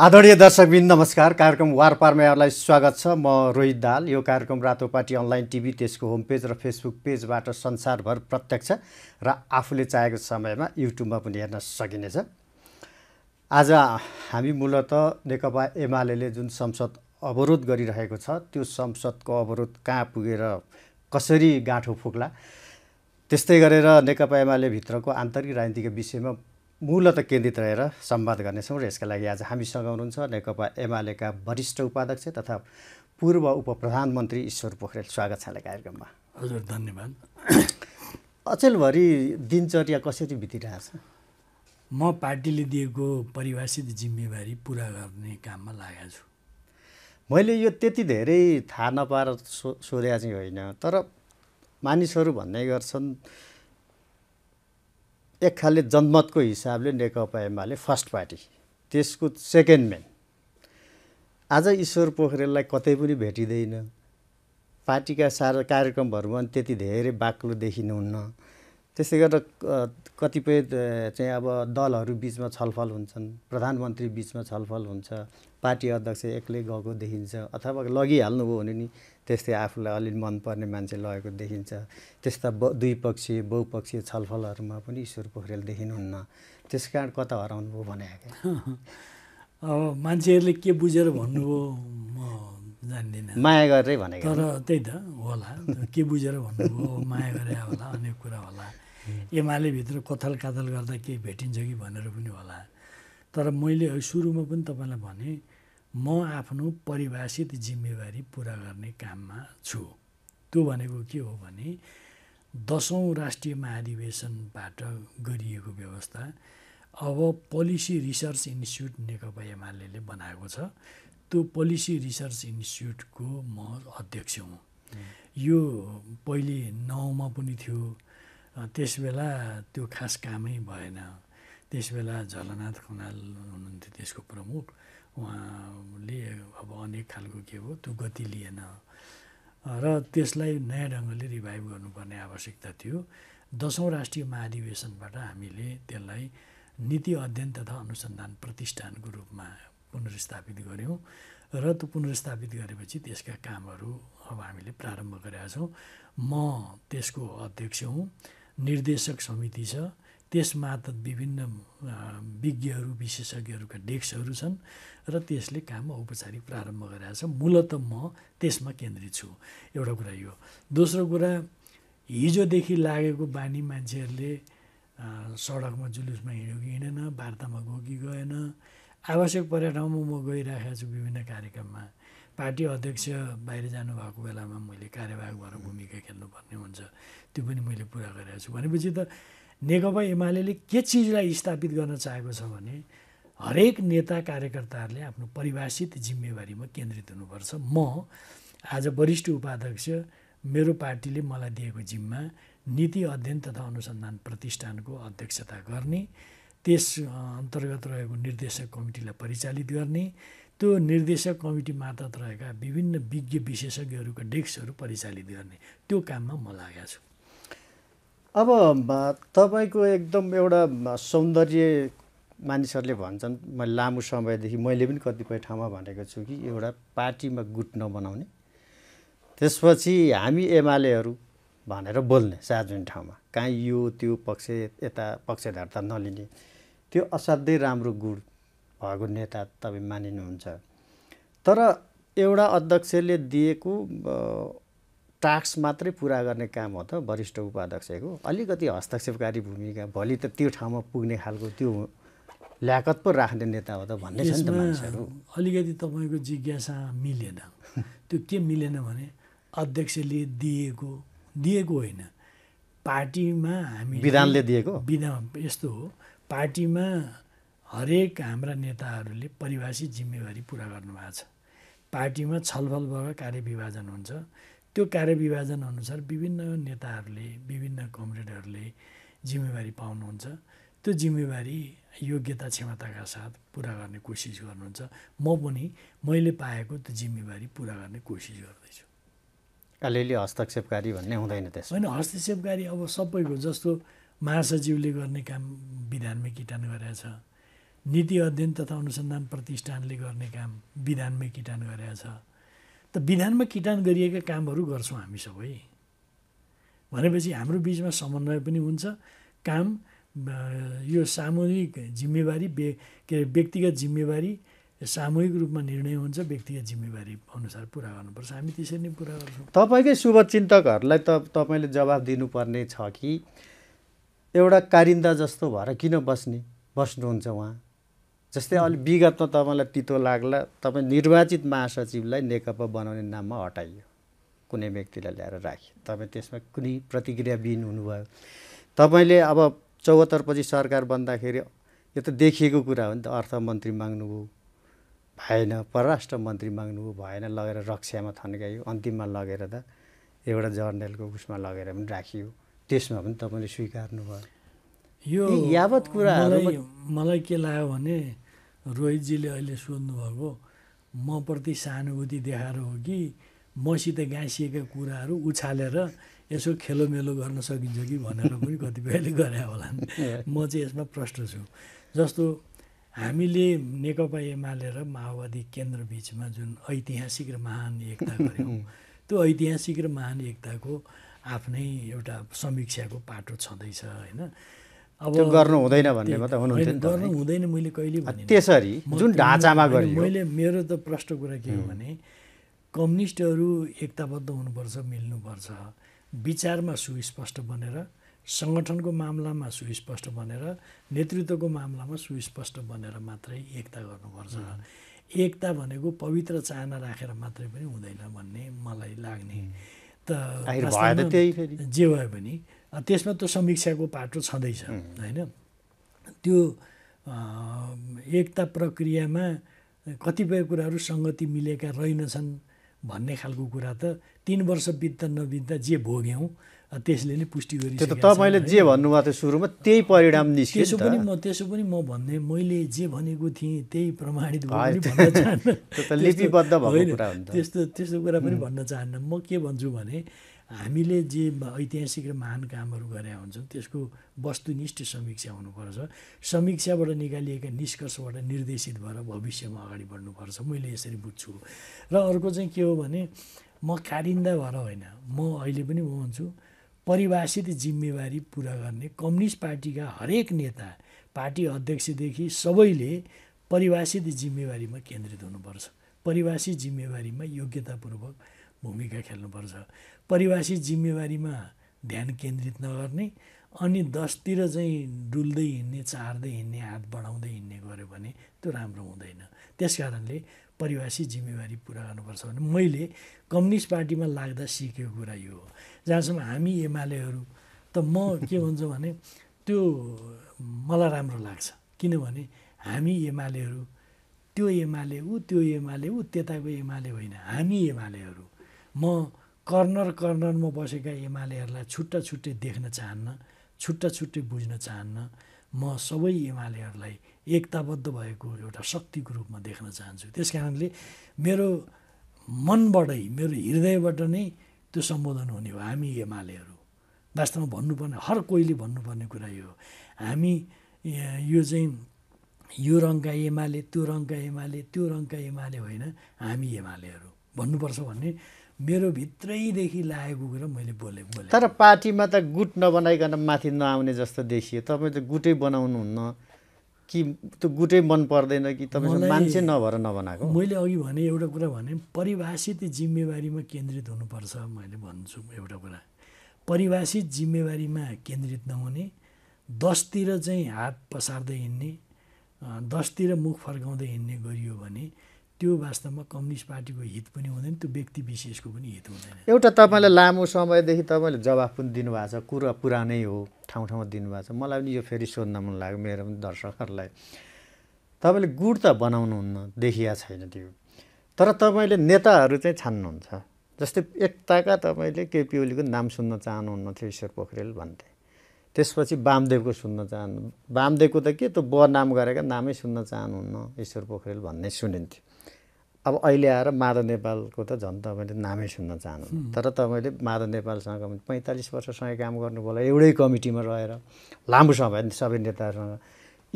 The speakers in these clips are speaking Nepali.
आदरणीय दर्शकबिन नमस्कार। कार्यक्रम वारपारमा यहाँलाई स्वागत छ। म रोहित दाल यो कार्यक्रम रातो पार्टी अनलाइन टिभी त्यसको होम पेज र फेसबुक पेजबाट संसारभर प्रत्यक्ष र आफूले चाहेको समयमा युट्युबमा पनि हेर्न सकिनेछ। आज हामी मूलत नेकपा एमाले जुन संसद अवरोध गरिरहेको छ त्यो संसदको अवरोध कहाँ पुगेर कसरी गाँठो फुक्ला त्यस्तै गरेर नेकपा एमाले भित्रको आन्तरिक राजनीतिको विषयमा मूलत केन्द्रित रहेर संवाद गर्नेछौँ र यसका लागि आज हामीसँग हुनुहुन्छ नेकपा एमालेका वरिष्ठ उपाध्यक्ष तथा पूर्व उप प्रधानमन्त्री ईश्वर पोखरेल। स्वागत छ कार्यक्रममा। हजुर धन्यवाद। अचेलभरि दिनचर्या कसरी बितिरहेछ? म पार्टीले दिएको परिभाषित जिम्मेवारी पुरा गर्ने काममा लागेको छु। मैले यो त्यति धेरै थाहा नपाएर सो सोधेको चाहिँ होइन तर मानिसहरू भन्ने गर्छन् एक खाले जनमतको हिसाबले नेकपा एमाले फर्स्ट पार्टी त्यसको सेकेन्ड म्यान आज ईश्वर पोखरेललाई कतै पनि भेटिँदैन। पार्टीका सारा कार्यक्रमहरूमा त्यति धेरै बाक्लो देखिनुहुन्न। त्यसै गरेर कतिपय चाहिँ अब दलहरू बिचमा छलफल हुन्छन् प्रधानमन्त्री बिचमा छलफल हुन्छ पार्टी अध्यक्ष एक्लै गएको देखिन्छ अथवा लगिहाल्नुभयो भने नि त्यस्तै आफूलाई अलिक मनपर्ने मान्छे लगेको देखिन्छ। त्यस्ता ब द्विपक्षीय बहुपक्षीय छलफलहरूमा पनि ईश्वर पोखरेल देखिनुहुन्न। त्यस कारण कता हराउनुभयो भने अब मान्छेहरूले के बुझेर भन्नुभयो म जान्दिनँ। माया गरेरै भनेको तर त्यही त होला। के बुझेर भन्नुभयो माया गरे होला अनेक कुरा होला। एमालेभित्र कथल काथल गर्दा केही भेटिन्छ कि भनेर पनि होला। तर मैले सुरुमा पनि तपाईँलाई भने म आफ्नो परिभाषित जिम्मेवारी पुरा गर्ने काममा छु। त्यो भनेको के हो भने दसौँ राष्ट्रिय महाधिवेशनबाट गरिएको व्यवस्था अब policy research institute Nekapa Emale बनाएको छ। त्यो पोलिसी रिसर्च इन्स्टिच्युटको म अध्यक्ष हुँ। यो पहिले नौमा पनि थियो। त्यस बेला त्यो खास कामै भएन। त्यस बेला झलनाथ खनाल हुनुहुन्थ्यो त्यसको प्रमुख। उहाँले अब अनेक खालको के हो त्यो गति लिएन। र त्यसलाई नयाँ ढङ्गले रिभाइभ गर्नुपर्ने आवश्यकता थियो। दसौँ राष्ट्रिय महाधिवेशनबाट हामीले त्यसलाई नीति अध्ययन तथा अनुसन्धान प्रतिष्ठानको रूपमा पुनर्स्थापित गऱ्यौँ। र त्यो पुनर्स्थापित गरेपछि त्यसका कामहरू अब हामीले प्रारम्भ गरेका छौँ। म त्यसको अध्यक्ष हुँ। निर्देशक समिति छ। त्यसमार्फत विभिन्न विज्ञहरू विशेषज्ञहरूका डेस्कहरू छन् र त्यसले काम औपचारिक प्रारम्भ गरेका छ। मूलत म त्यसमा केन्द्रित छु। एउटा कुरा यो। दोस्रो कुरा हिजोदेखि लागेको बानी मान्छेहरूले सडकमा जुलुसमा हिँड्यो कि हिँडेन वार्तामा गयो कि गएन। आवश्यक परेको ठाउँमा म गइरहेको छु विभिन्न कार्यक्रममा। पार्टी अध्यक्ष बाहिर जानुभएको बेलामा मैले कार्यवाहक भएर भूमिका खेल्नुपर्ने हुन्छ। त्यो पनि मैले पुरा गरेको छु। भनेपछि त नेकपा एमाले के चिजलाई स्थापित गर्न चाहेको छ भने हरेक नेता कार्यकर्ताहरूले आफ्नो परिभाषित जिम्मेवारीमा केन्द्रित हुनुपर्छ। म आज वरिष्ठ उपाध्यक्ष मेरो पार्टीले मलाई दिएको जिम्मा नीति अध्ययन तथा अनुसन्धान प्रतिष्ठानको अध्यक्षता गर्ने त्यस अन्तर्गत रहेको निर्देशक कमिटीलाई परिचालित गर्ने त्यो निर्देशक कमिटी मार्फत रहेका विभिन्न विज्ञ विशेषज्ञहरूका डेस्कहरू परिचालित गर्ने त्यो काममा म लागेको छु। अब तपाईँको एकदम एउटा सौन्दर्य मानिसहरूले भन्छन् मैले लामो समयदेखि मैले पनि कतिपय ठाउँमा भनेको छु कि एउटा पार्टीमा गुट नबनाउने। त्यसपछि हामी एमालेहरू भनेर बोल्ने सार्वजनिक ठाउँमा। कहीँ यो त्यो पक्ष यता पक्षधरता नलिने। त्यो असाध्यै राम्रो गुण भएको नेता तपाईँ मानिनुहुन्छ। तर एउटा अध्यक्षले दिएको टास्क मात्रै पुरा गर्ने काम हो त वरिष्ठ उपाध्यक्षको अलिकति हस्तक्षेपकारी भूमिका भोलि त त्यो ठाउँमा पुग्ने खालको त्यो ल्याकत पो राख्ने नेता हो त भन्ने छ नि त मान्छेहरू। अलिकति तपाईँको जिज्ञासा मिलेन। त्यो के मिलेन भने अध्यक्षले दिएको दिएको होइन। पार्टीमा हामी विधानले दिएको? विधान यस्तो हो। पार्टीमा हरेक हाम्रा नेताहरूले परिभाषित जिम्मेवारी पुरा गर्नुभएको छ। पार्टीमा छलफल भएर कार्यविभाजन हुन्छ। त्यो कार्यविभाजन अनुसार विभिन्न नेताहरूले विभिन्न कमरेडहरूले जिम्मेवारी पाउनुहुन्छ। त्यो जिम्मेवारी योग्यता क्षमताका साथ पुरा गर्ने कोसिस गर्नुहुन्छ। म पनि मैले पाएको त्यो जिम्मेवारी पुरा गर्ने कोसिस गर्दैछु। अलिअलि हस्तक्षेपकारी भन्ने हुँदैन त्यसो होइन हस्तक्षेपकारी अब सबैको जस्तो महासचिवले गर्ने काम विधानमै किटान गरेका छ। नीति अध्ययन तथा अनुसन्धान प्रतिष्ठानले गर्ने काम विधानमै किटान गरेका छ। त विधानमा किटान गरिएका कामहरू गर्छौँ हामी सबै। भनेपछि हाम्रो बिचमा समन्वय पनि हुन्छ। काम यो सामूहिक जिम्मेवारी बे के अरे व्यक्तिगत जिम्मेवारी सामूहिक रूपमा निर्णय हुन्छ व्यक्तिगत जिम्मेवारी अनुसार पुरा गर्नुपर्छ। हामी त्यसरी नै पुरा गर्छौँ। तपाईँकै शुभचिन्तकहरूलाई त तपाईँले जवाब दिनुपर्ने छ कि एउटा कारिन्दा जस्तो भएर किन बस्ने बस्नुहुन्छ उहाँ? जस्तै अलि विगतमा तपाईँलाई तितो लाग्ला तपाईँ निर्वाचित महासचिवलाई नेकपा बनाउने नाममा हटाइयो। कुनै व्यक्तिलाई ल्याएर राख्यो। तपाईँ त्यसमा कुनै प्रतिक्रियाविहीन हुनुभयो। तपाईँले अब चौहत्तरपछि सरकार बन्दाखेरि यो त देखिएको कुरा हो नि त। अर्थमन्त्री माग्नुभयो भएन परराष्ट्र मन्त्री माग्नुभयो भएन लगेर रक्षामा थन्कायो अन्तिममा लगेर त एउटा जर्नलको उसमा लगेर पनि राखियो। त्यसमा पनि तपाईँले स्वीकार्नु भयो यो यावत कुराहरू मलाई के लाग्यो भने रोहितजीले अहिले सोध्नुभएको मप्रति सहानुभूति देखाएर हो कि मसित गाँसिएका कुराहरू उछालेर यसो खेलोमेलो गर्न सकिन्छ कि भनेर पनि कतिपयले गरे होला म चाहिँ यसमा प्रष्ट छु। जस्तो हामीले नेकपा एमाले र माओवादी केन्द्र बिचमा जुन ऐतिहासिक र महान एकता गऱ्यौँ त्यो ऐतिहासिक र महान एकताको आफ्नै एउटा समीक्षाको पाटो छँदैछ होइन? अब गर्नु हुँदैन भन्ने मात्रै हुनुहुन्थ्यो गर्नु हुँदैन मैले कहिले त्यसरी जुन ढाँचामा गरियो। मैले मेरो त प्रष्ट कुरा के हो भने कम्युनिस्टहरू एकताबद्ध हुनुपर्छ मिल्नुपर्छ। विचारमा सुस्पष्ट बनेर सङ्गठनको मामलामा सुस्पष्ट बनेर नेतृत्वको मामलामा सुस्पष्ट बनेर मात्रै एकता गर्नुपर्छ। एकता भनेको पवित्र चाहना राखेर मात्रै पनि हुँदैन भन्ने मलाई लाग्ने। त आखिर भयो त त्यसमा त समीक्षाको पाटो छँदैछ होइन? त्यो एकता प्रक्रियामा कतिपय कुराहरू सङ्गति मिलेका रहेनछन् भन्ने खालको कुरा त तिन वर्ष बित्दा नबित्दा जे भोग्यौँ त्यसले नै पुष्टि गरिसकेको तपाईँले? जे भन्नुभएको थियो सुरुमा त्यही परिणाम निस्क्यो त्यसो पनि म त्यसो पनि म भन्ने मैले जे भनेको थिएँ त्यही प्रमाणित भयो भन्न चाहन्न। त्यस्तो त्यस्तो कुरा पनि भन्न चाहन्न। म के भन्छु भने हामीले जे ऐतिहासिक र महान कामहरू गरे हुन्छौँ त्यसको वस्तुनिष्ठ समीक्षा हुनुपर्छ। समीक्षाबाट निकालिएका निष्कर्षबाट निर्देशित भएर भविष्यमा अगाडि बढ्नुपर्छ। मैले यसरी बुझ्छु। र अर्को चाहिँ के हो भने म कारिन्दा भएर होइन म अहिले पनि म भन्छु परिभाषित जिम्मेवारी पुरा गर्ने कम्युनिस्ट पार्टीका हरेक नेता पार्टी अध्यक्षदेखि सबैले परिभाषित जिम्मेवारीमा केन्द्रित हुनुपर्छ। परिभाषित जिम्मेवारीमा योग्यतापूर्वक भूमिका खेल्नुपर्छ। परिभाषित जिम्मेवारीमा ध्यान केन्द्रित नगर्ने अनि दसतिर चाहिँ डुल्दै हिँड्ने चार्दै हिँड्ने हात बढाउँदै हिँड्ने गऱ्यो भने त्यो राम्रो हुँदैन। त्यस कारणले परिभाषित जिम्मेवारी पुरा गर्नुपर्छ भने मैले कम्युनिस्ट पार्टीमा लाग्दा सिकेको कुरा यो हो। जहाँसम्म हामी एमालेहरू त म के भन्छु भने त्यो मलाई राम्रो लाग्छ। किनभने हामी एमालेहरू त्यो एमाले ऊ त्यो एमाले ऊ त्यताको एमाले होइन। हामी एमालेहरू। म कर्नर कर्नरमा बसेका एमालेहरूलाई छुट्टा छुट्टै देख्न चाहन्न छुट्टा छुट्टै बुझ्न चाहन्न म सबै एमालेहरूलाई एकताबद्ध भएको एउटा शक्तिको रूपमा देख्न चाहन्छु। त्यस कारणले मेरो मनबाटै मेरो हृदयबाट नै त्यो सम्बोधन हुने हो। हामी एमालेहरू। वास्तवमा भन्नुपर्ने हर कोहीले भन्नुपर्ने कुरा यो हामी या- यो चाहिँ यो रङका एमाले त्यो रङका एमाले त्यो रङका एमाले होइन हामी एमालेहरू। भन्नुपर्छ भन्ने मेरो भित्रैदेखि लागेको कुरा मैले बोले बोले तर पार्टीमा त गुट नबनाइकन माथि नआउने जस्तो देखियो तपाईँ त गुटै बनाउनुहुन्न। कि त्यो गुटै मन पर्दैन कि तपाईँ मान्छे नभएर नबनाएको? मैले अघि भने एउटा कुरा भने परिभाषित जिम्मेवारीमा केन्द्रित हुनुपर्छ मैले भन्छु एउटा कुरा। परिभाषित जिम्मेवारीमा केन्द्रित नहुने दसतिर चाहिँ हात पसार्दै हिँड्ने दसतिर मुख फर्काउँदै हिँड्ने गरियो भने त्यो वास्तवमा कम्युनिस्ट पार्टीको हित पनि हुँदैन त्यो व्यक्ति विशेषको पनि हित हुँदैन। एउटा तपाईँले लामो समयदेखि तपाईँले जवाफ पनि दिनुभएको छ कुरा पुरानै हो ठाउँ ठाउँमा दिनुभएको छ। मलाई पनि यो फेरि सोध्न मन लाग्यो मेरो पनि दर्शकहरूलाई। तपाईँले गुड त बनाउनुहुन्न देखिया छैन त्यो। तर तपाईँले नेताहरू चाहिँ छान्नुहुन्छ। जस्तै एकताका तपाईँले केपी ओलीको नाम सुन्न चाहनुहुन्न थियो ईश्वर पोखरेल भन्थे। त्यसपछि वामदेवको सुन्न चाहनु वामदेवको त के त्यो ब नाम गरेका नामै सुन्न चाहनुहुन्न ईश्वर पोखरेल भन्ने सुनिन्थ्यो। अब अहिले आएर माधव नेपालको त झन् तपाईँले नामै सुन्न चाहनुहुन्न तर तपाईँले माधव नेपालसँग पैँतालिस वर्षसँगै काम गर्नुभयो होला एउटै कमिटीमा रहेर लामो समय सबै नेताहरूसँग।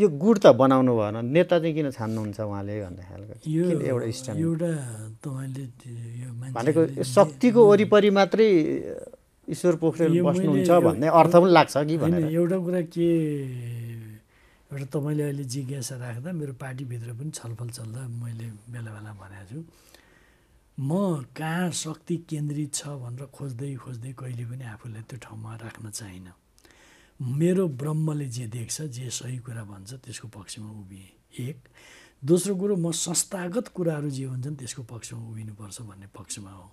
यो गुड त बनाउनु भएन नेता चाहिँ किन छान्नुहुन्छ उहाँले भन्ने खालको? एउटा स्ट्यान्ड एउटा तपाईँले भनेको शक्तिको वरिपरि मात्रै ईश्वर पोखरेल बस्नुहुन्छ भन्ने अर्थ पनि लाग्छ कि भनेर? एउटा कुरा के एउटा तपाईँले अहिले जिज्ञासा राख्दा मेरो पार्टीभित्र पनि छलफल चल्दा मैले बेला बेला भनेको छु। म कहाँ शक्ति केन्द्रित छ भनेर खोज्दै खोज्दै कहिले पनि आफूलाई त्यो ठाउँमा राख्न चाहिनँ मेरो ब्रह्मले जे देख्छ जे सही कुरा भन्छ त्यसको पक्षमा उभिएँ। एक। दोस्रो कुरो म संस्थागत कुराहरू जे हुन्छन् त्यसको पक्षमा उभिनुपर्छ भन्ने पक्षमा हो।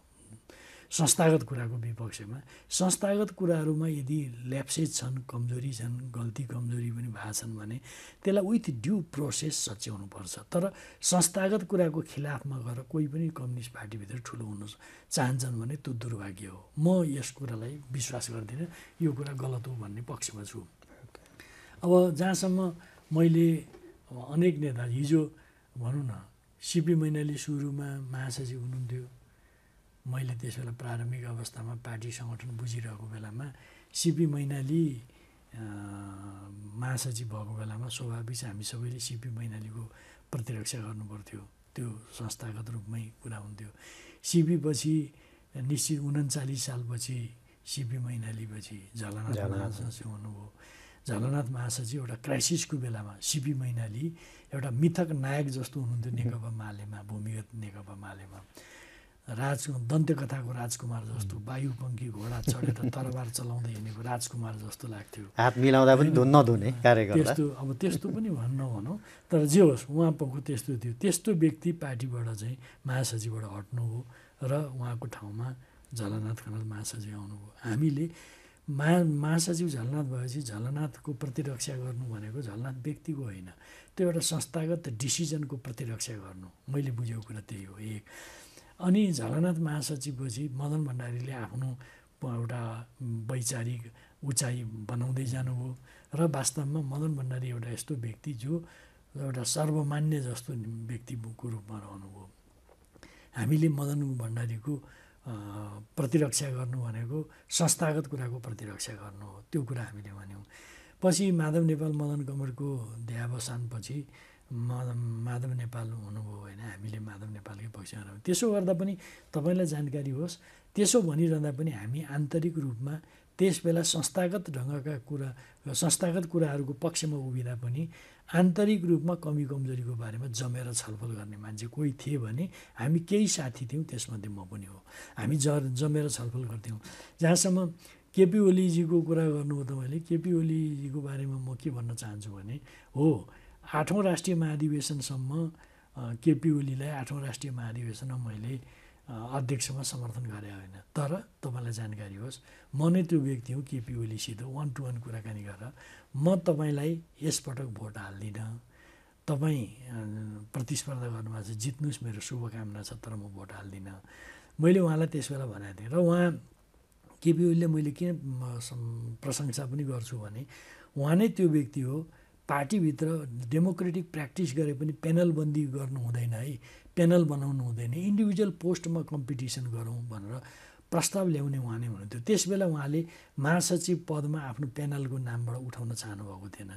संस्थागत कुराको विपक्षमा संस्थागत कुराहरूमा यदि ल्याप्सेज छन् कमजोरी छन् गल्ती कमजोरी पनि भएको छन् भने त्यसलाई विथ ड्यु प्रोसेस सच्याउनुपर्छ तर संस्थागत कुराको खिलाफमा गएर कोही पनि कम्युनिस्ट पार्टीभित्र ठुलो हुन चाहन्छन् भने त्यो दुर्भाग्य हो। म यस कुरालाई विश्वास गर्दिनँ। यो कुरा गलत हो भन्ने पक्षमा छु। अब जहाँसम्म मैले अनेक नेता हिजो भनौँ न सिपी मैनाली सुरुमा महासचिव हुनुहुन्थ्यो। मैले त्यस बेला प्रारम्भिक अवस्थामा पार्टी सङ्गठन बुझिरहेको बेलामा सिपी मैनाली महासचिव भएको बेलामा स्वाभाविक छ हामी सबैले सिपी मैनालीको प्रतिरक्षा गर्नुपर्थ्यो। त्यो संस्थागत रूपमै कुरा हुन्थ्यो। सिपी पछि निश्चित उन्चालिस सालपछि सिपी मैनाली पछि झलनाथ झलनाथ। महासचिव हुनुभयो। झलनाथ महासचिव एउटा क्राइसिसको बेलामा सिपी मैनाली एउटा मिथक नायक जस्तो हुनुहुन्थ्यो नेकपा मालेमा भूमिगत नेकपा मालेमा। राज दन्त्यकथाको राजकुमार जस्तो वायुपङ्खी घोडा चढेर तरबार चलाउँदै हिँडेको राजकुमार जस्तो लाग्थ्यो। हात मिलाउँदा पनि धुन नधुने त्यस्तो अब त्यस्तो पनि भन्न भनौँ तर जे होस् उहाँ पक्को त्यस्तो थियो। त्यस्तो व्यक्ति पार्टीबाट चाहिँ महासचिवबाट हट्नु हो र उहाँको ठाउँमा झलनाथ खनाल महासचिव आउनुभयो हामीले महा महासचिव झलनाथ भएपछि झलनाथको प्रतिरक्षा गर्नु भनेको झलनाथ व्यक्तिको होइन। त्यो एउटा संस्थागत डिसिजनको प्रतिरक्षा गर्नु। मैले बुझेको कुरा त्यही हो। एक अनि झलनाथ महासचिवपछि मदन भण्डारीले आफ्नो एउटा वैचारिक उचाइ बनाउँदै जानुभयो र वास्तवमा मदन भण्डारी एउटा यस्तो व्यक्ति जो एउटा सर्वमान्य जस्तो व्यक्तिको रूपमा रहनुभयो। हामीले मदन भण्डारीको प्रतिरक्षा गर्नु भनेको संस्थागत कुराको प्रतिरक्षा गर्नु हो त्यो कुरा हामीले भन्यौँ। पछि माधव नेपाल मदन कमरको देहावसानपछि मदन माधव नेपाल हुनुभयो होइन हामीले माधव नेपालकै पक्षमा रहौँ त्यसो गर्दा पनि तपाईँलाई जानकारी होस् त्यसो भनिरहँदा पनि हामी आन्तरिक रूपमा त्यस बेला संस्थागत ढङ्गका कुरा संस्थागत कुराहरूको पक्षमा उभिँदा पनि आन्तरिक रूपमा कमी कमजोरीको बारेमा जमेर छलफल गर्ने मान्छे कोही थिए भने हामी केही साथी थियौँ त्यसमध्ये म पनि हो। हामी ज जमेर छलफल गर्थ्यौँ। जहाँसम्म केपी ओलीजीको कुरा गर्नुभयो तपाईँले केपी ओलीजीको बारेमा म के भन्न चाहन्छु भने हो आठौँ राष्ट्रिय महाधिवेशनसम्म केपी ओलीलाई आठौँ राष्ट्रिय महाधिवेशनमा मैले अध्यक्षमा समर्थन गरे होइन। तर तपाईँलाई जानकारी होस् म नै त्यो व्यक्ति हुँ केपी ओलीसित वान टु वान कुराकानी गरेर म तपाईँलाई यसपटक भोट हाल्दिनँ। तपाईँ प्रतिस्पर्धा गर्नुभएको छ जित्नुहोस् मेरो शुभकामना छ तर म भोट हाल्दिनँ। मैले उहाँलाई त्यस बेला भनेको थिएँ। र उहाँ केपी ओलीले मैले सम- प्रशंसा पनि गर्छु भने उहाँ नै त्यो व्यक्ति हो पार्टीभित्र डेमोक्रेटिक प्र्याक्टिस गरे पनि पेनलबन्दी गर्नु हुँदैन है। पेनल बनाउनु हुँदैन। इन्डिभिजुअल पोस्टमा कम्पिटिसन गरौँ भनेर प्रस्ताव ल्याउने उहाँ नै हुनुहुन्थ्यो। त्यस बेला उहाँले महासचिव पदमा आफ्नो पेनलको नामबाट उठाउन चाहनुभएको थिएन।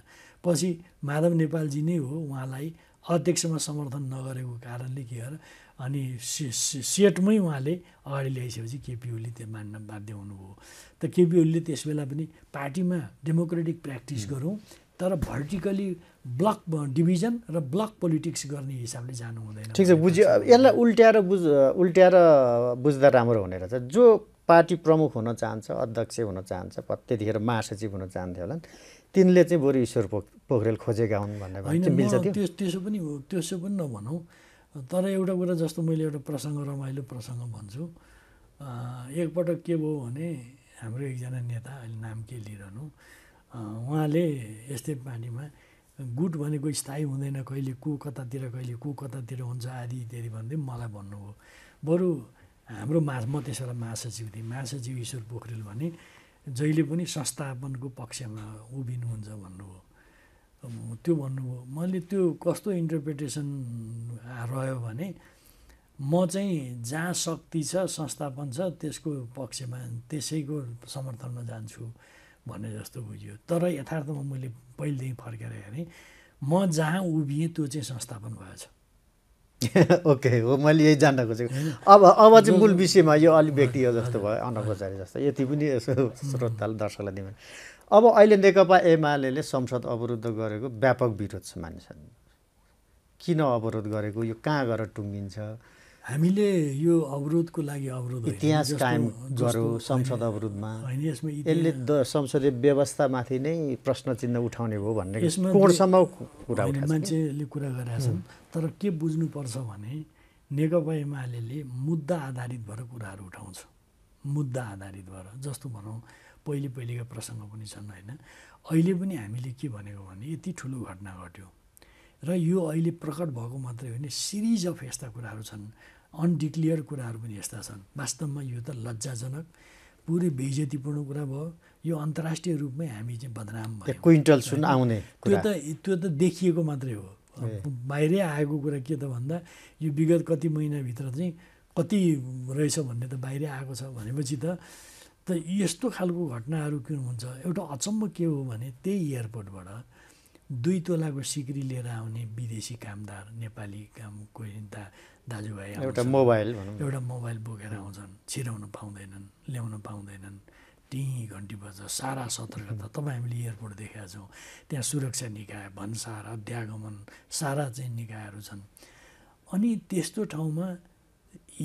पछि माधव नेपालजी नै हो उहाँलाई अध्यक्षमा समर्थन नगरेको कारणले के गरेर अनि सेटमै उहाँले अगाडि ल्याइसकेपछि केपी ओली त्यो मान्न बाध्य हुनुभयो। त केपी ओलीले त्यस बेला पनि पार्टीमा डेमोक्रेटिक प्र्याक्टिस गरौँ तर भर्टिकली ब्लक डिभिजन र ब्लक पोलिटिक्स गर्ने हिसाबले जानु हुँदैन ठिक छ बुझ्यो। यसलाई उल्ट्याएर बुझ उल्ट्याएर बुझ्दा राम्रो हुने रहेछ जो पार्टी प्रमुख हुन चाहन्छ अध्यक्ष हुन चाहन्छ त्यतिखेर महासचिव हुन चाहन्थ्यो होला नि तिनले चाहिँ बरु ईश्वर पोख पोखरेल खोजेका हुन् चाहिँ मिल्छ त्यो। त्यस पनि हो त्यसो पनि नभनौँ। तर एउटा कुरा जस्तो मैले एउटा प्रसङ्ग रमाइलो प्रसङ्ग भन्छु। एकपटक के भयो भने हाम्रो एकजना नेता अहिले नाम के लिइरहनु उहाँले यस्तै पार्टीमा गुट भनेको स्थायी हुँदैन कहिले को कतातिर कहिले को कतातिर हुन्छ आदि इत्यादि भन्दै मलाई भन्नुभयो। बरु हाम्रो मा म त्यस बेला महासचिव थिएँ महासचिव ईश्वर पोखरेल भने जहिले पनि संस्थापनको पक्षमा उभिनुहुन्छ भन्नुभयो। त्यो भन्नुभयो। मैले त्यो कस्तो इन्टरप्रिटेसन रह्यो भने म चाहिँ जहाँ शक्ति छ संस्थापन छ त्यसको पक्षमा त्यसैको समर्थनमा जान्छु। भन्ने जस्तो बुझ्यो। तर यथार्थमा मैले पहिलेदेखि फर्केर हेरेँ म जहाँ उभिएँ त्यो चाहिँ संस्थापन भएछ। ओके हो मैले यही जान्न खोजेको। अब अब चाहिँ मूल विषयमा यो अलिक व्यक्तिगत जस्तो भयो अनौपचारिक जस्तो। यति पनि यसो श्रोताले दर्शकलाई दिनु अब अहिले नेकपा एमाले संसद अवरुद्ध गरेको व्यापक विरोध छ मानिसहरू किन अवरोध गरेको? यो कहाँ गएर टुङ्गिन्छ? हामीले यो अवरोधको लागि अवरोध। इतिहास कायम जस्तो गरो होइन- संसद अवरोधमा। होइन यसमा यसले द संसदीय व्यवस्थामाथि नै प्रश्न चिन्ह उठाउने भयो भन्ने यसमा कुरा मान्छेले कुरा गरेका छन् तर के बुझ्नुपर्छ भने नेकपा एमाले मुद्दा आधारित भएर कुराहरू उठाउँछ। मुद्दा आधारित भएर जस्तो भनौँ पहिले पहिलेका प्रसङ्ग पनि छन् होइन। अहिले पनि हामीले के भनेको भने यति ठुलो घटना घट्यो। र यो अहिले प्रकट भएको मात्रै होइन सिरिज अफ यस्ता कुराहरू छन्। अनडिक्लियर कुराहरू पनि यस्ता छन्। वास्तवमा यो त लज्जाजनक। पुरै बेइज्जतीपूर्ण कुरा भयो। यो अन्तर्राष्ट्रिय रूपमै हामी चाहिँ बदनाम भयो। क्विन्टल सुन आउने त्यो त त्यो त देखिएको मात्रै हो। बाहिरै आएको कुरा के त भन्दा यो विगत कति महिनाभित्र चाहिँ कति रहेछ भन्ने त बाहिरै आएको छ भनेपछि त त यस्तो खालको घटनाहरू किन हुन्छ एउटा अचम्म के हो भने त्यही एयरपोर्टबाट दुई तोलाको सिक्री लिएर आउने विदेशी कामदार नेपाली काम कोही दा दाजुभाइ एउटा। मोबाइल। एउटा मोबाइल बोकेर आउँछन् छिराउन पाउँदैनन् ल्याउन पाउँदैनन् टिँ घन्टी बज्छ सारा सतर्कता तपाईँ हामीले एयरपोर्ट देखेका छौँ त्यहाँ सुरक्षा निकाय भन्सार अध्यागमन सारा चाहिँ निकायहरू छन् अनि त्यस्तो ठाउँमा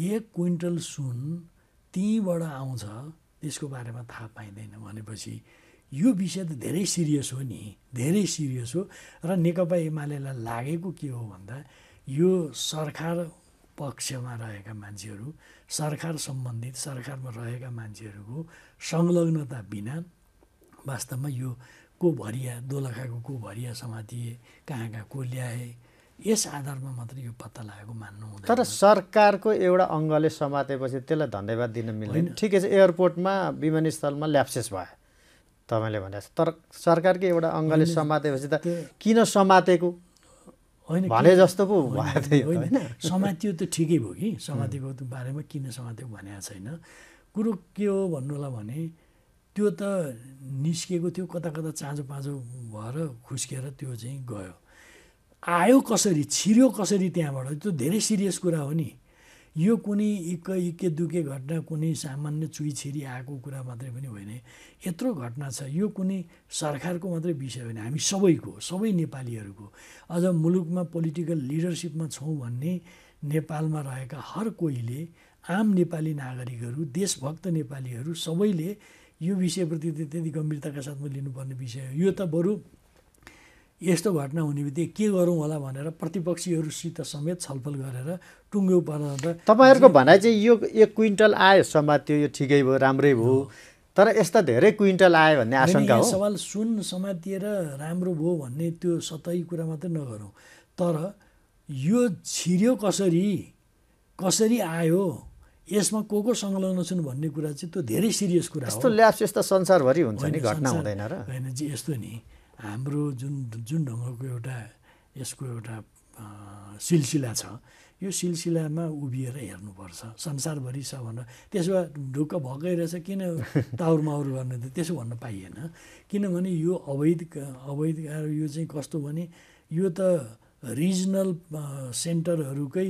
एक क्विन्टल सुन त्यहीँबाट आउँछ त्यसको बारेमा थाहा पाइँदैन भनेपछि यो विषय त धेरै सिरियस हो नि। धेरै सिरियस हो। र नेकपा एमालेलाई लागेको के हो भन्दा यो सरकार पक्षमा रहेका मान्छेहरू सरकार सम्बन्धित सरकारमा रहेका मान्छेहरूको संलग्नता बिना वास्तवमा यो को भरिया दोलखाको को भरिया समातिए कहाँ कहाँ को ल्याए यस आधारमा मात्र यो पत्ता लागेको मान्नु हुँदैन। तर सरकारको एउटा अङ्गले समातेपछि त्यसलाई धन्यवाद दिन मिल्दैन। ठिकै छ एयरपोर्टमा विमानस्थलमा ल्याप्सेस भयो। तपाईँले भने। तर सरकारकै एउटा अङ्गले समातेपछि त किन समातेको? होइन भने जस्तो पो यो, होइन। समातियो त ठिकै भयो कि? समातेको बारेमा किन समातेको भनेको छैन। कुरो के हो भन्नुलाई भने त्यो त निस्किएको थियो कता कता चाँजो पाँजो भएर खुस्किएर त्यो चाहिँ गयो। आयो कसरी छिर्यो कसरी त्यहाँबाट? त्यो धेरै सिरियस कुरा हो नि। यो कुनै इक्क इक्के दुके घटना कुनै सामान्य चुई छिरी आएको कुरा मात्रै पनि होइन। यत्रो घटना छ। यो कुनै सरकारको मात्रै विषय होइन। हामी सबैको सबै नेपालीहरूको। अझ मुलुकमा पोलिटिकल लिडरसिपमा छौँ भन्ने नेपालमा रहेका हर कोहीले आम नेपाली नागरिकहरू देशभक्त नेपालीहरू सबैले यो विषयप्रति त्यति गम्भीरताका साथमा लिनुपर्ने विषय हो। यो त बरु यस्तो घटना हुने बित्तिकै के गरौँ होला भनेर प्रतिपक्षीहरूसित समेत छलफल गरेर टुङ्ग्यो पर्दा त तपाईँहरूको भनाइ चाहिँ यो एक क्विन्टल आयो समात्यो यो ठिकै भयो राम्रै भयो। तर यस्ता धेरै क्विन्टल आयो भन्ने आशंका हो। सवाल सुन समातिएर राम्रो भयो भन्ने त्यो सतही कुरा मात्रै नगरौँ। तर यो छिर्यो कसरी कसरी आयो यसमा को को संलग्न छन् भन्ने कुरा चाहिँ त्यो धेरै सिरियस कुरा हो। यस्तो ल्याप्स यस्तो संसारभरि हुन्छ नि घटना हुँदैन र। होइन यस्तो नि। हाम्रो जुन जुन ढङ्गको एउटा यसको एउटा सिलसिला छ यो सिलसिलामा उभिएर हेर्नुपर्छ। संसारभरि छ भनेर। त्यसो भए ढुक्क भएकै रहेछ किन ताउर माउर गर्ने त? त्यसो भन्न पाइएन। किनभने यो अवैध अवैध यो चाहिँ कस्तो भने यो त रिजनल सेन्टरहरूकै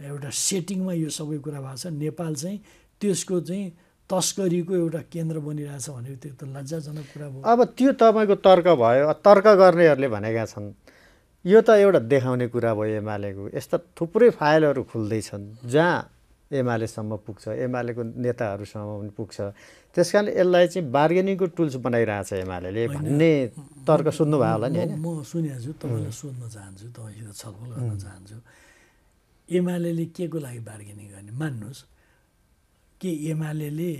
एउटा सेटिङमा यो सबै कुरा भएको छ। नेपाल चाहिँ त्यसको चाहिँ तस्करीको एउटा केन्द्र बनिरहेछ भने त्यो त लज्जाजनक कुरा भयो। अब त्यो तपाईँको तर्क भयो तर्क गर्नेहरूले भनेका छन्। यो त एउटा देखाउने कुरा भयो एमालेको। यस्ता थुप्रै फाइलहरू खुल्दैछन् जहाँ एमालेसम्म पुग्छ एमालेको नेताहरूसम्म पनि पुग्छ। त्यस कारण यसलाई चाहिँ बार्गेनिङको टुल्स बनाइरहेछ एमाले। भन्ने तर्क सुन्नुभयो होला नि होइन? म म सुनेको छु तपाईँलाई सोध्न चाहन्छु तपाईँसित छलफल गर्न चाहन्छु। एमाले के को लागि बार्गेनिङ गर्ने? मान्नुहोस्। के एमाले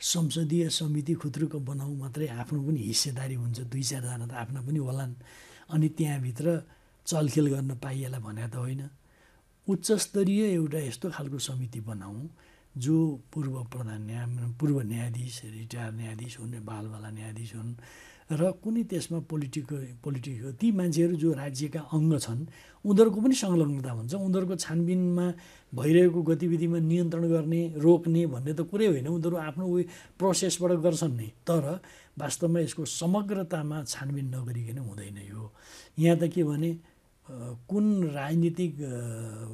संसदीय समिति खुत्रुक बनाऊ मात्रै आफ्नो पनि हिस्सेदारी हुन्छ दुई चारजना त आफ्ना पनि होलान्। अनि त्यहाँभित्र चलखेल गर्न पाइएला भने त होइन। उच्च स्तरीय एउटा यस्तो खालको समिति बनाऊ जो पूर्व प्रधान न्याय पूर्व न्यायाधीश रिटायर न्यायाधीश हुन् बालवाला न्यायाधीश हुन् र कुनै त्यसमा पोलिटिक पोलिटिक ती मान्छेहरू जो राज्यका अङ्ग छन् उनीहरूको पनि संलग्नता हुन्छ। उनीहरूको छानबिनमा भइरहेको गतिविधिमा नियन्त्रण गर्ने रोक्ने भन्ने त कुरै होइन। उनीहरू आफ्नो उयो प्रोसेसबाट गर्छन् नै। तर वास्तवमा यसको समग्रतामा छानबिन नगरिकन हुँदैन यो। यहाँ त के भने कुन राजनीतिक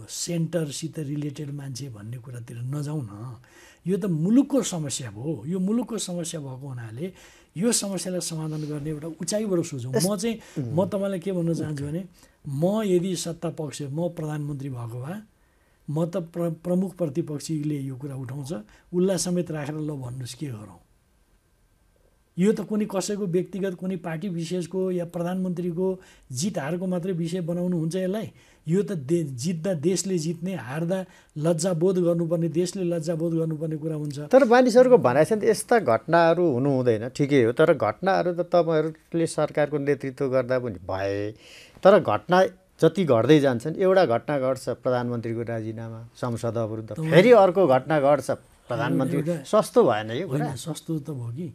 सेन्टरसित रिलेटेड मान्छे भन्ने कुरातिर नजाउँ न यो त मुलुकको समस्या भयो। यो मुलुकको समस्या भएको हुनाले यो समस्यालाई समाधान गर्ने एउटा उचाइबाट सोचौँ म चाहिँ म तपाईँलाई के भन्न चाहन्छु भने म यदि सत्ता पक्ष म प्रधानमन्त्री भएको भए म त प्र प्रमुख प्रतिपक्षीले यो कुरा उठाउँछ उसलाई समेत राखेर ल भन्नुहोस् के गरौँ। यो त कुनै कसैको व्यक्तिगत कुनै पार्टी विशेषको या प्रधानमन्त्रीको जित हारको मात्रै विषय बनाउनु हुन्छ यसलाई। यो त दे जित्दा देशले जित्ने हार्दा लज्जाबोध गर्नुपर्ने देशले लज्जाबोध गर्नुपर्ने कुरा हुन्छ। तर मानिसहरूको भनाइ छ नि यस्ता घटनाहरू हुनु हुँदैन ठिकै हो। तर घटनाहरू त तपाईँहरूले सरकारको नेतृत्व गर्दा पनि भए। तर घटना जति घट्दै जान्छन् एउटा घटना घट्छ प्रधानमन्त्रीको राजीनामा संसद अवरुद्ध। फेरि अर्को घटना घट्छ प्रधानमन्त्री। सस्तो भएन यो होइन सस्तो त भयो कि।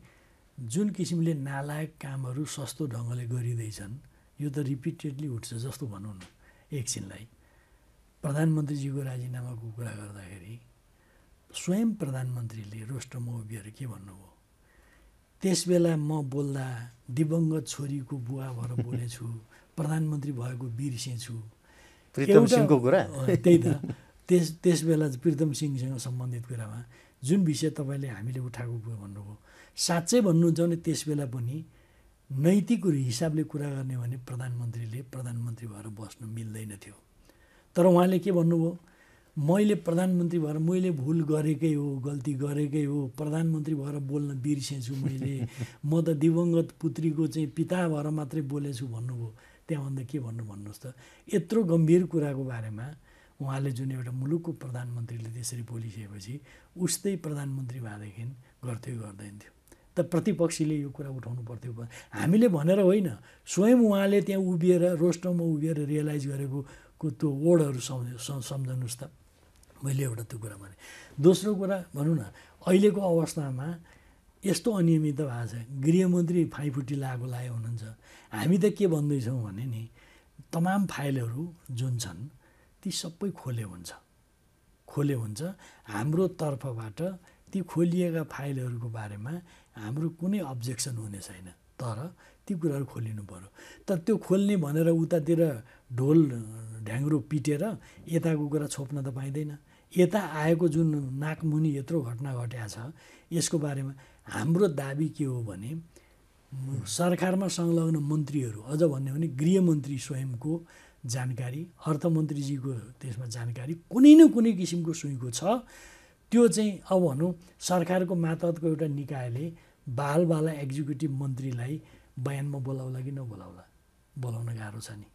जुन किसिमले नालायक कामहरू सस्तो ढङ्गले गरिँदैछन् यो त रिपिटेडली उठ्छ जस्तो भनौँ न। एकछिनलाई। प्रधानमन्त्रीजीको राजीनामाको कुरा गर्दाखेरि स्वयं प्रधानमन्त्रीले रोस्टरमा उभिएर के भन्नुभयो? त्यस बेला म बोल्दा दिवङ्गत छोरीको बुवा भएर बोलेछु प्रधानमन्त्री भएको बिर्सेछु प्रितम सिंहको कुरा? त्यही त। त्यस त्यस बेला प्रितम सिंहसँग सम्बन्धित कुरामा जुन विषय तपाईँले हामीले उठाएको कुरो भन्नुभयो साँच्चै भन्नुहुन्छ भने त्यस बेला पनि नैतिक हिसाबले कुरा गर्ने भने प्रधानमन्त्रीले प्रधानमन्त्री भएर बस्नु मिल्दैन थियो। तर उहाँले के भन्नुभयो? मैले प्रधानमन्त्री भएर मैले भुल गरेकै हो गल्ती गरेकै हो प्रधानमन्त्री भएर बोल्न बिर्सेछु मैले। म त दिवङ्गत पुत्रीको चाहिँ पिता भएर मात्रै बोलेछु भन्नुभयो। त्यहाँभन्दा के भन्नु भन्नुहोस् त? यत्रो गम्भीर कुराको बारेमा उहाँले जुन एउटा मुलुकको प्रधानमन्त्रीले त्यसरी बोलिसकेपछि उस्तै प्रधानमन्त्री भएदेखि गर्थ्यो गर्दैन थियो। त प्रतिपक्षीले यो कुरा उठाउनु पर्थ्यो हामीले भनेर होइन स्वयं उहाँले त्यहाँ उभिएर रोस्टरमा उभिएर रियलाइज गरेको त्यो वर्डहरू सम्झ सम्झनुहोस् त। मैले एउटा त्यो कुरा भने। दोस्रो कुरा भनौँ न अहिलेको अवस्थामा यस्तो अनियमित भएको छ। गृहमन्त्री फाइफुटी लागु लाग्यो हुनुहुन्छ। हामी त के भन्दैछौँ भने नि तमाम फाइलहरू जुन छन् ती सबै खोले हुन्छ। खोले हुन्छ। हाम्रो तर्फबाट ती खोलिएका फाइलहरूको बारेमा हाम्रो कुनै अब्जेक्सन हुने छैन। तर ती कुराहरू खोलिनु पऱ्यो तर त्यो खोल्ने भनेर उतातिर ढोल ढ्याङ्ग्रो पिटेर यताको कुरा छोप्न त पाइँदैन। यता आएको जुन नाकमुनि यत्रो घटना घटिया छ यसको बारेमा हाम्रो दाबी के हो भने सरकारमा संलग्न मन्त्रीहरू अझ भन्यो भने गृहमन्त्री स्वयंको जानकारी अर्थमन्त्रीजीको त्यसमा जानकारी कुनै न कुनै किसिमको सुइँको छ। त्यो चाहिँ अब भनौँ सरकारको मातहतको एउटा निकायले बालबाला एक्जिक्युटिभ मन्त्रीलाई बयानमा बोलाउला कि नबोलाउला? बोलाउन गाह्रो छ नि।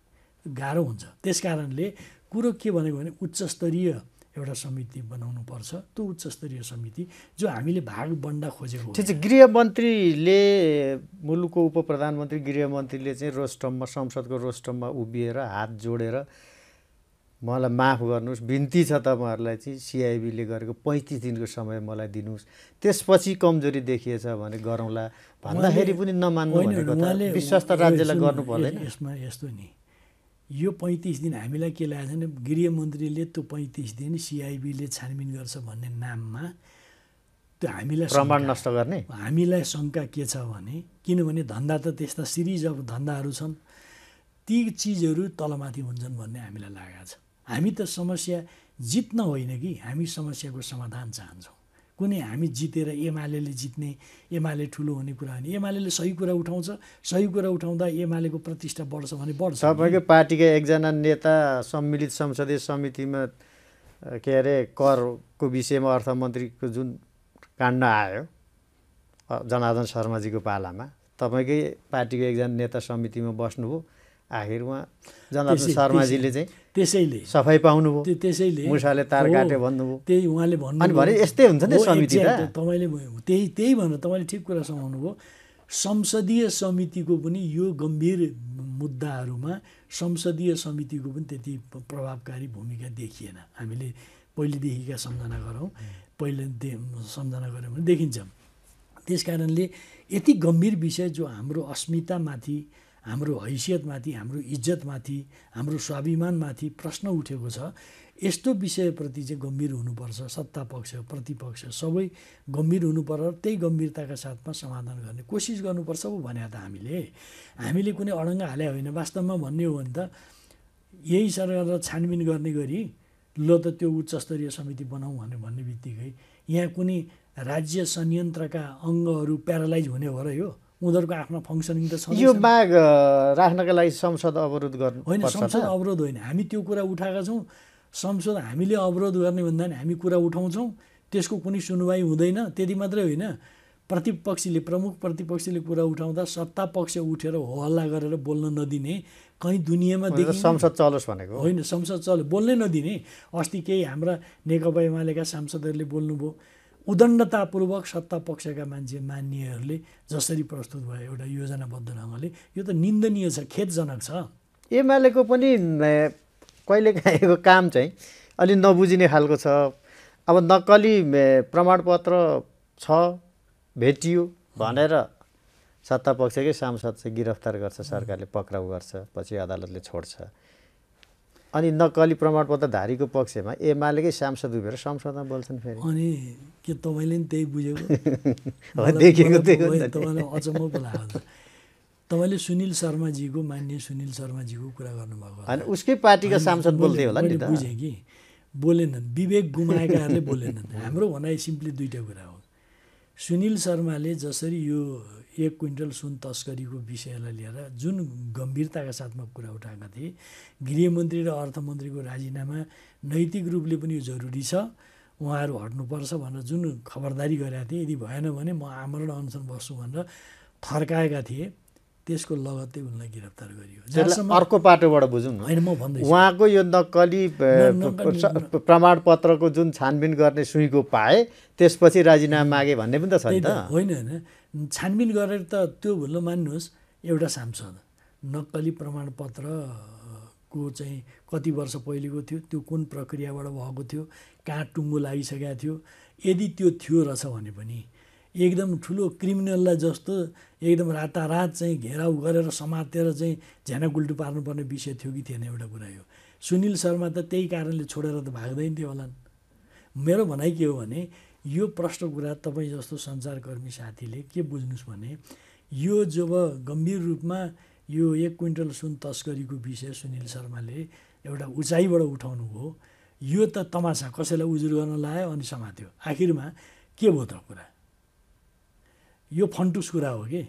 गाह्रो हुन्छ। त्यस कारणले कुरो के भनेको भने उच्च स्तरीय एउटा समिति बनाउनु पर्छ। त्यो उच्च स्तरीय समिति जो हामीले भाग बन्डा खोजेको ठिक छ। गृहमन्त्रीले मुलुकको उप प्रधानमन्त्री गृहमन्त्रीले चाहिँ रोस्टममा संसदको रोस्टममा उभिएर हात जोडेर मलाई माफ गर्नुहोस् बिन्ती छ तपाईँहरूलाई चाहिँ सिआइबीले गरेको पैँतिस दिनको समय मलाई दिनुहोस्। त्यसपछि कमजोरी देखिएछ भने गरौँला। भन्दाखेरि पनि नमान्नु भनेको त विश्वस्त राज्यलाई गर्नु पर्दैन। यसमा यस्तो नि। यो पैँतिस दिन हामीलाई के लागेको छ भने गृहमन्त्रीले त्यो पैँतिस दिन सिआइबीले छानबिन गर्छ भन्ने नाममा त्यो हामीलाई प्रमाण नष्ट गर्ने? हामीलाई शङ्का के छ भने किनभने धन्दा त त्यस्ता सिरिज अफ धन्दाहरू छन्। ती चिजहरू तलमाथि हुन्छन् भन्ने हामीलाई लागेको छ। हामी त समस्या जित्न होइन कि हामी समस्याको समाधान चाहन्छौँ। कुनै हामी जितेर एमाले जित्ने एमाले ठुलो हुने कुरा होइन। एमाले सही कुरा उठाउँछ सही कुरा उठाउँदा एमालेको प्रतिष्ठा बढ्छ भने बढ्छ। तपाईँकै पार्टीका एकजना नेता सम्मिलित संसदीय समितिमा के अरे करको विषयमा अर्थमन्त्रीको जुन काण्ड आयो जनार्दन शर्माजीको पालामा तपाईँकै पार्टीको एकजना नेता समितिमा बस्नुभयो। आखिर उहाँ जनार्दन शर्माजीले चाहिँ त्यसैले। सफाइ पाउनुभयो। त्यसैले। मुसाले तार काट्यो भन्नुभयो। त्यही उहाँले भन्नु अनि भने यस्तै हुन्छ नि समिति तपाईँले त्यही त्यही भनेर तपाईँले ठिक कुरा समाउनु भयो संसदीय समितिको पनि यो गम्भीर मुद्दाहरूमा संसदीय समितिको पनि त्यति प्रभावकारी भूमिका देखिएन। हामीले पहिलेदेखिका सम्झना गरौँ। पहिले दे सम्झना गऱ्यौँ भने देखिन्छ। त्यस कारणले यति गम्भीर विषय जो हाम्रो अस्मितामाथि हाम्रो हैसियतमाथि हाम्रो इज्जतमाथि हाम्रो स्वाभिमानमाथि प्रश्न उठेको छ। यस्तो विषयप्रति चाहिँ गम्भीर हुनुपर्छ सत्ता पक्ष प्रतिपक्ष सबै गम्भीर हुनुपर्छ त्यही गम्भीरताका साथमा समाधान गर्ने कोसिस गर्नुपर्छ पो भने त हामीले। हामीले कुनै अडङ्ग हाले होइन वास्तवमा भन्ने हो भने त यही सरकारलाई छानबिन गर्ने गरी ल त त्यो उच्च स्तरीय समिति बनाऊ भनेर भन्ने बित्तिकै यहाँ कुनै राज्य संयन्त्रका अङ्गहरू प्यारालाइज हुने हो र यो। उनीहरूको आफ्नो फङ्सनिङ त छ यो माग राख्नका लागि संसद अवरोध गर्नु होइन संसद? अवरोध होइन। हामी त्यो कुरा उठाएका छौँ। संसद हामीले अवरोध गर्ने भन्दा नि हामी कुरा उठाउँछौँ। त्यसको कुनै सुनवाई हुँदैन। त्यति मात्रै होइन। प्रतिपक्षीले प्रमुख प्रतिपक्षीले कुरा उठाउँदा सत्ता पक्ष उठेर हो हल्ला गरेर बोल्न नदिने कहीँ दुनियाँमा देखि संसद चलोस् भनेको होइन संसद चल बोल्नै नदिने। अस्ति केही हाम्रा नेकपा एमालेका सांसदहरूले बोल्नुभयो। उदण्डतापूर्वक सत्ता पक्षका मान्छे मान्नेहरूले जसरी प्रस्तुत भयो एउटा योजनाबद्ध ढङ्गले यो त निन्दनीय छ खेदजनक छ। एमालेको पनि कहिलेकाहीँको काम चाहिँ अलि नबुझिने खालको छ। अब नक्कली प्रमाणपत्र छ भेटियो भनेर सत्ता पक्षकै सांसद चाहिँ गिरफ्तार गर्छ सरकारले पक्राउ गर्छ पछि अदालतले छोड्छ। अनि नक्कली प्रमाणपत्रधारीको पक्षमा एमालेकै सांसद उभिएर संसदमा बोल्छन् फेरि अनि के तपाईँले नि त्यही बुझेको देखेको। तपाईँलाई अचम्म पो लाग्यो त। तपाईँले सुनिल शर्माजीको मान्य सुनिल शर्माजीको कुरा गर्नुभएको होला। अनि उसकै पार्टीका होइन, सांसद बोल्थे होला नि बुझेँ कि बोलेनन् विवेक गुमाएकाहरूले बोलेनन् हाम्रो भनाइ सिम्पली दुइटा कुरा हो सुनिल शर्माले जसरी यो एक क्विन्टल सुन तस्करीको विषयलाई लिएर जुन गम्भीरताका साथमा कुरा उठाएका थिए गृहमन्त्री र अर्थमन्त्रीको राजीनामा नैतिक रूपले पनि यो जरुरी छ। उहाँहरू हट्नुपर्छ भनेर जुन खबरदारी गरेका थिए यदि भएन भने म आमरण अनसन बस्छु भनेर थर्काएका थिए त्यसको लगत्तै उनलाई गिरफ्तार गरियो। अर्को पाटोबाट बुझौँ होइन म भन्दैछु। उहाँको यो नक्कली प्रमाणपत्रको जुन छानबिन गर्ने सुइँको पाए त्यसपछि राजीनामा मागे भन्ने पनि त छ होइन होइन। छानबिन गरेर त त्यो ल मान्नुहोस् एउटा सांसद नक्कली प्रमाणपत्रको चाहिँ कति वर्ष पहिलेको थियो त्यो कुन प्रक्रियाबाट भएको थियो कहाँ टुङ्गो लागिसकेको थियो यदि त्यो थियो रहेछ भने पनि एकदम ठुलो क्रिमिनललाई जस्तो एकदम रातारात चाहिँ घेराउ गरेर समातेर चाहिँ झ्याना गुल्टु पार्नुपर्ने विषय थियो कि थिएन एउटा कुरा यो। सुनिल शर्मा त त्यही कारणले छोडेर त भाग्दैन थियो होला मेरो भनाइ के हो भने यो प्रश्न कुरा तपाईँ जस्तो सञ्चारकर्मी साथीले के बुझ्नुहोस् भने यो जब गम्भीर रूपमा यो एक क्विन्टल सुन तस्करीको विषय सुनिल शर्माले एउटा उचाइबाट उठाउनु हो यो त तमासा कसैलाई उजुर गर्न लायो अनि समात्यो। आखिरमा के भयो त कुरा? यो फन्टुस कुरा हो कि?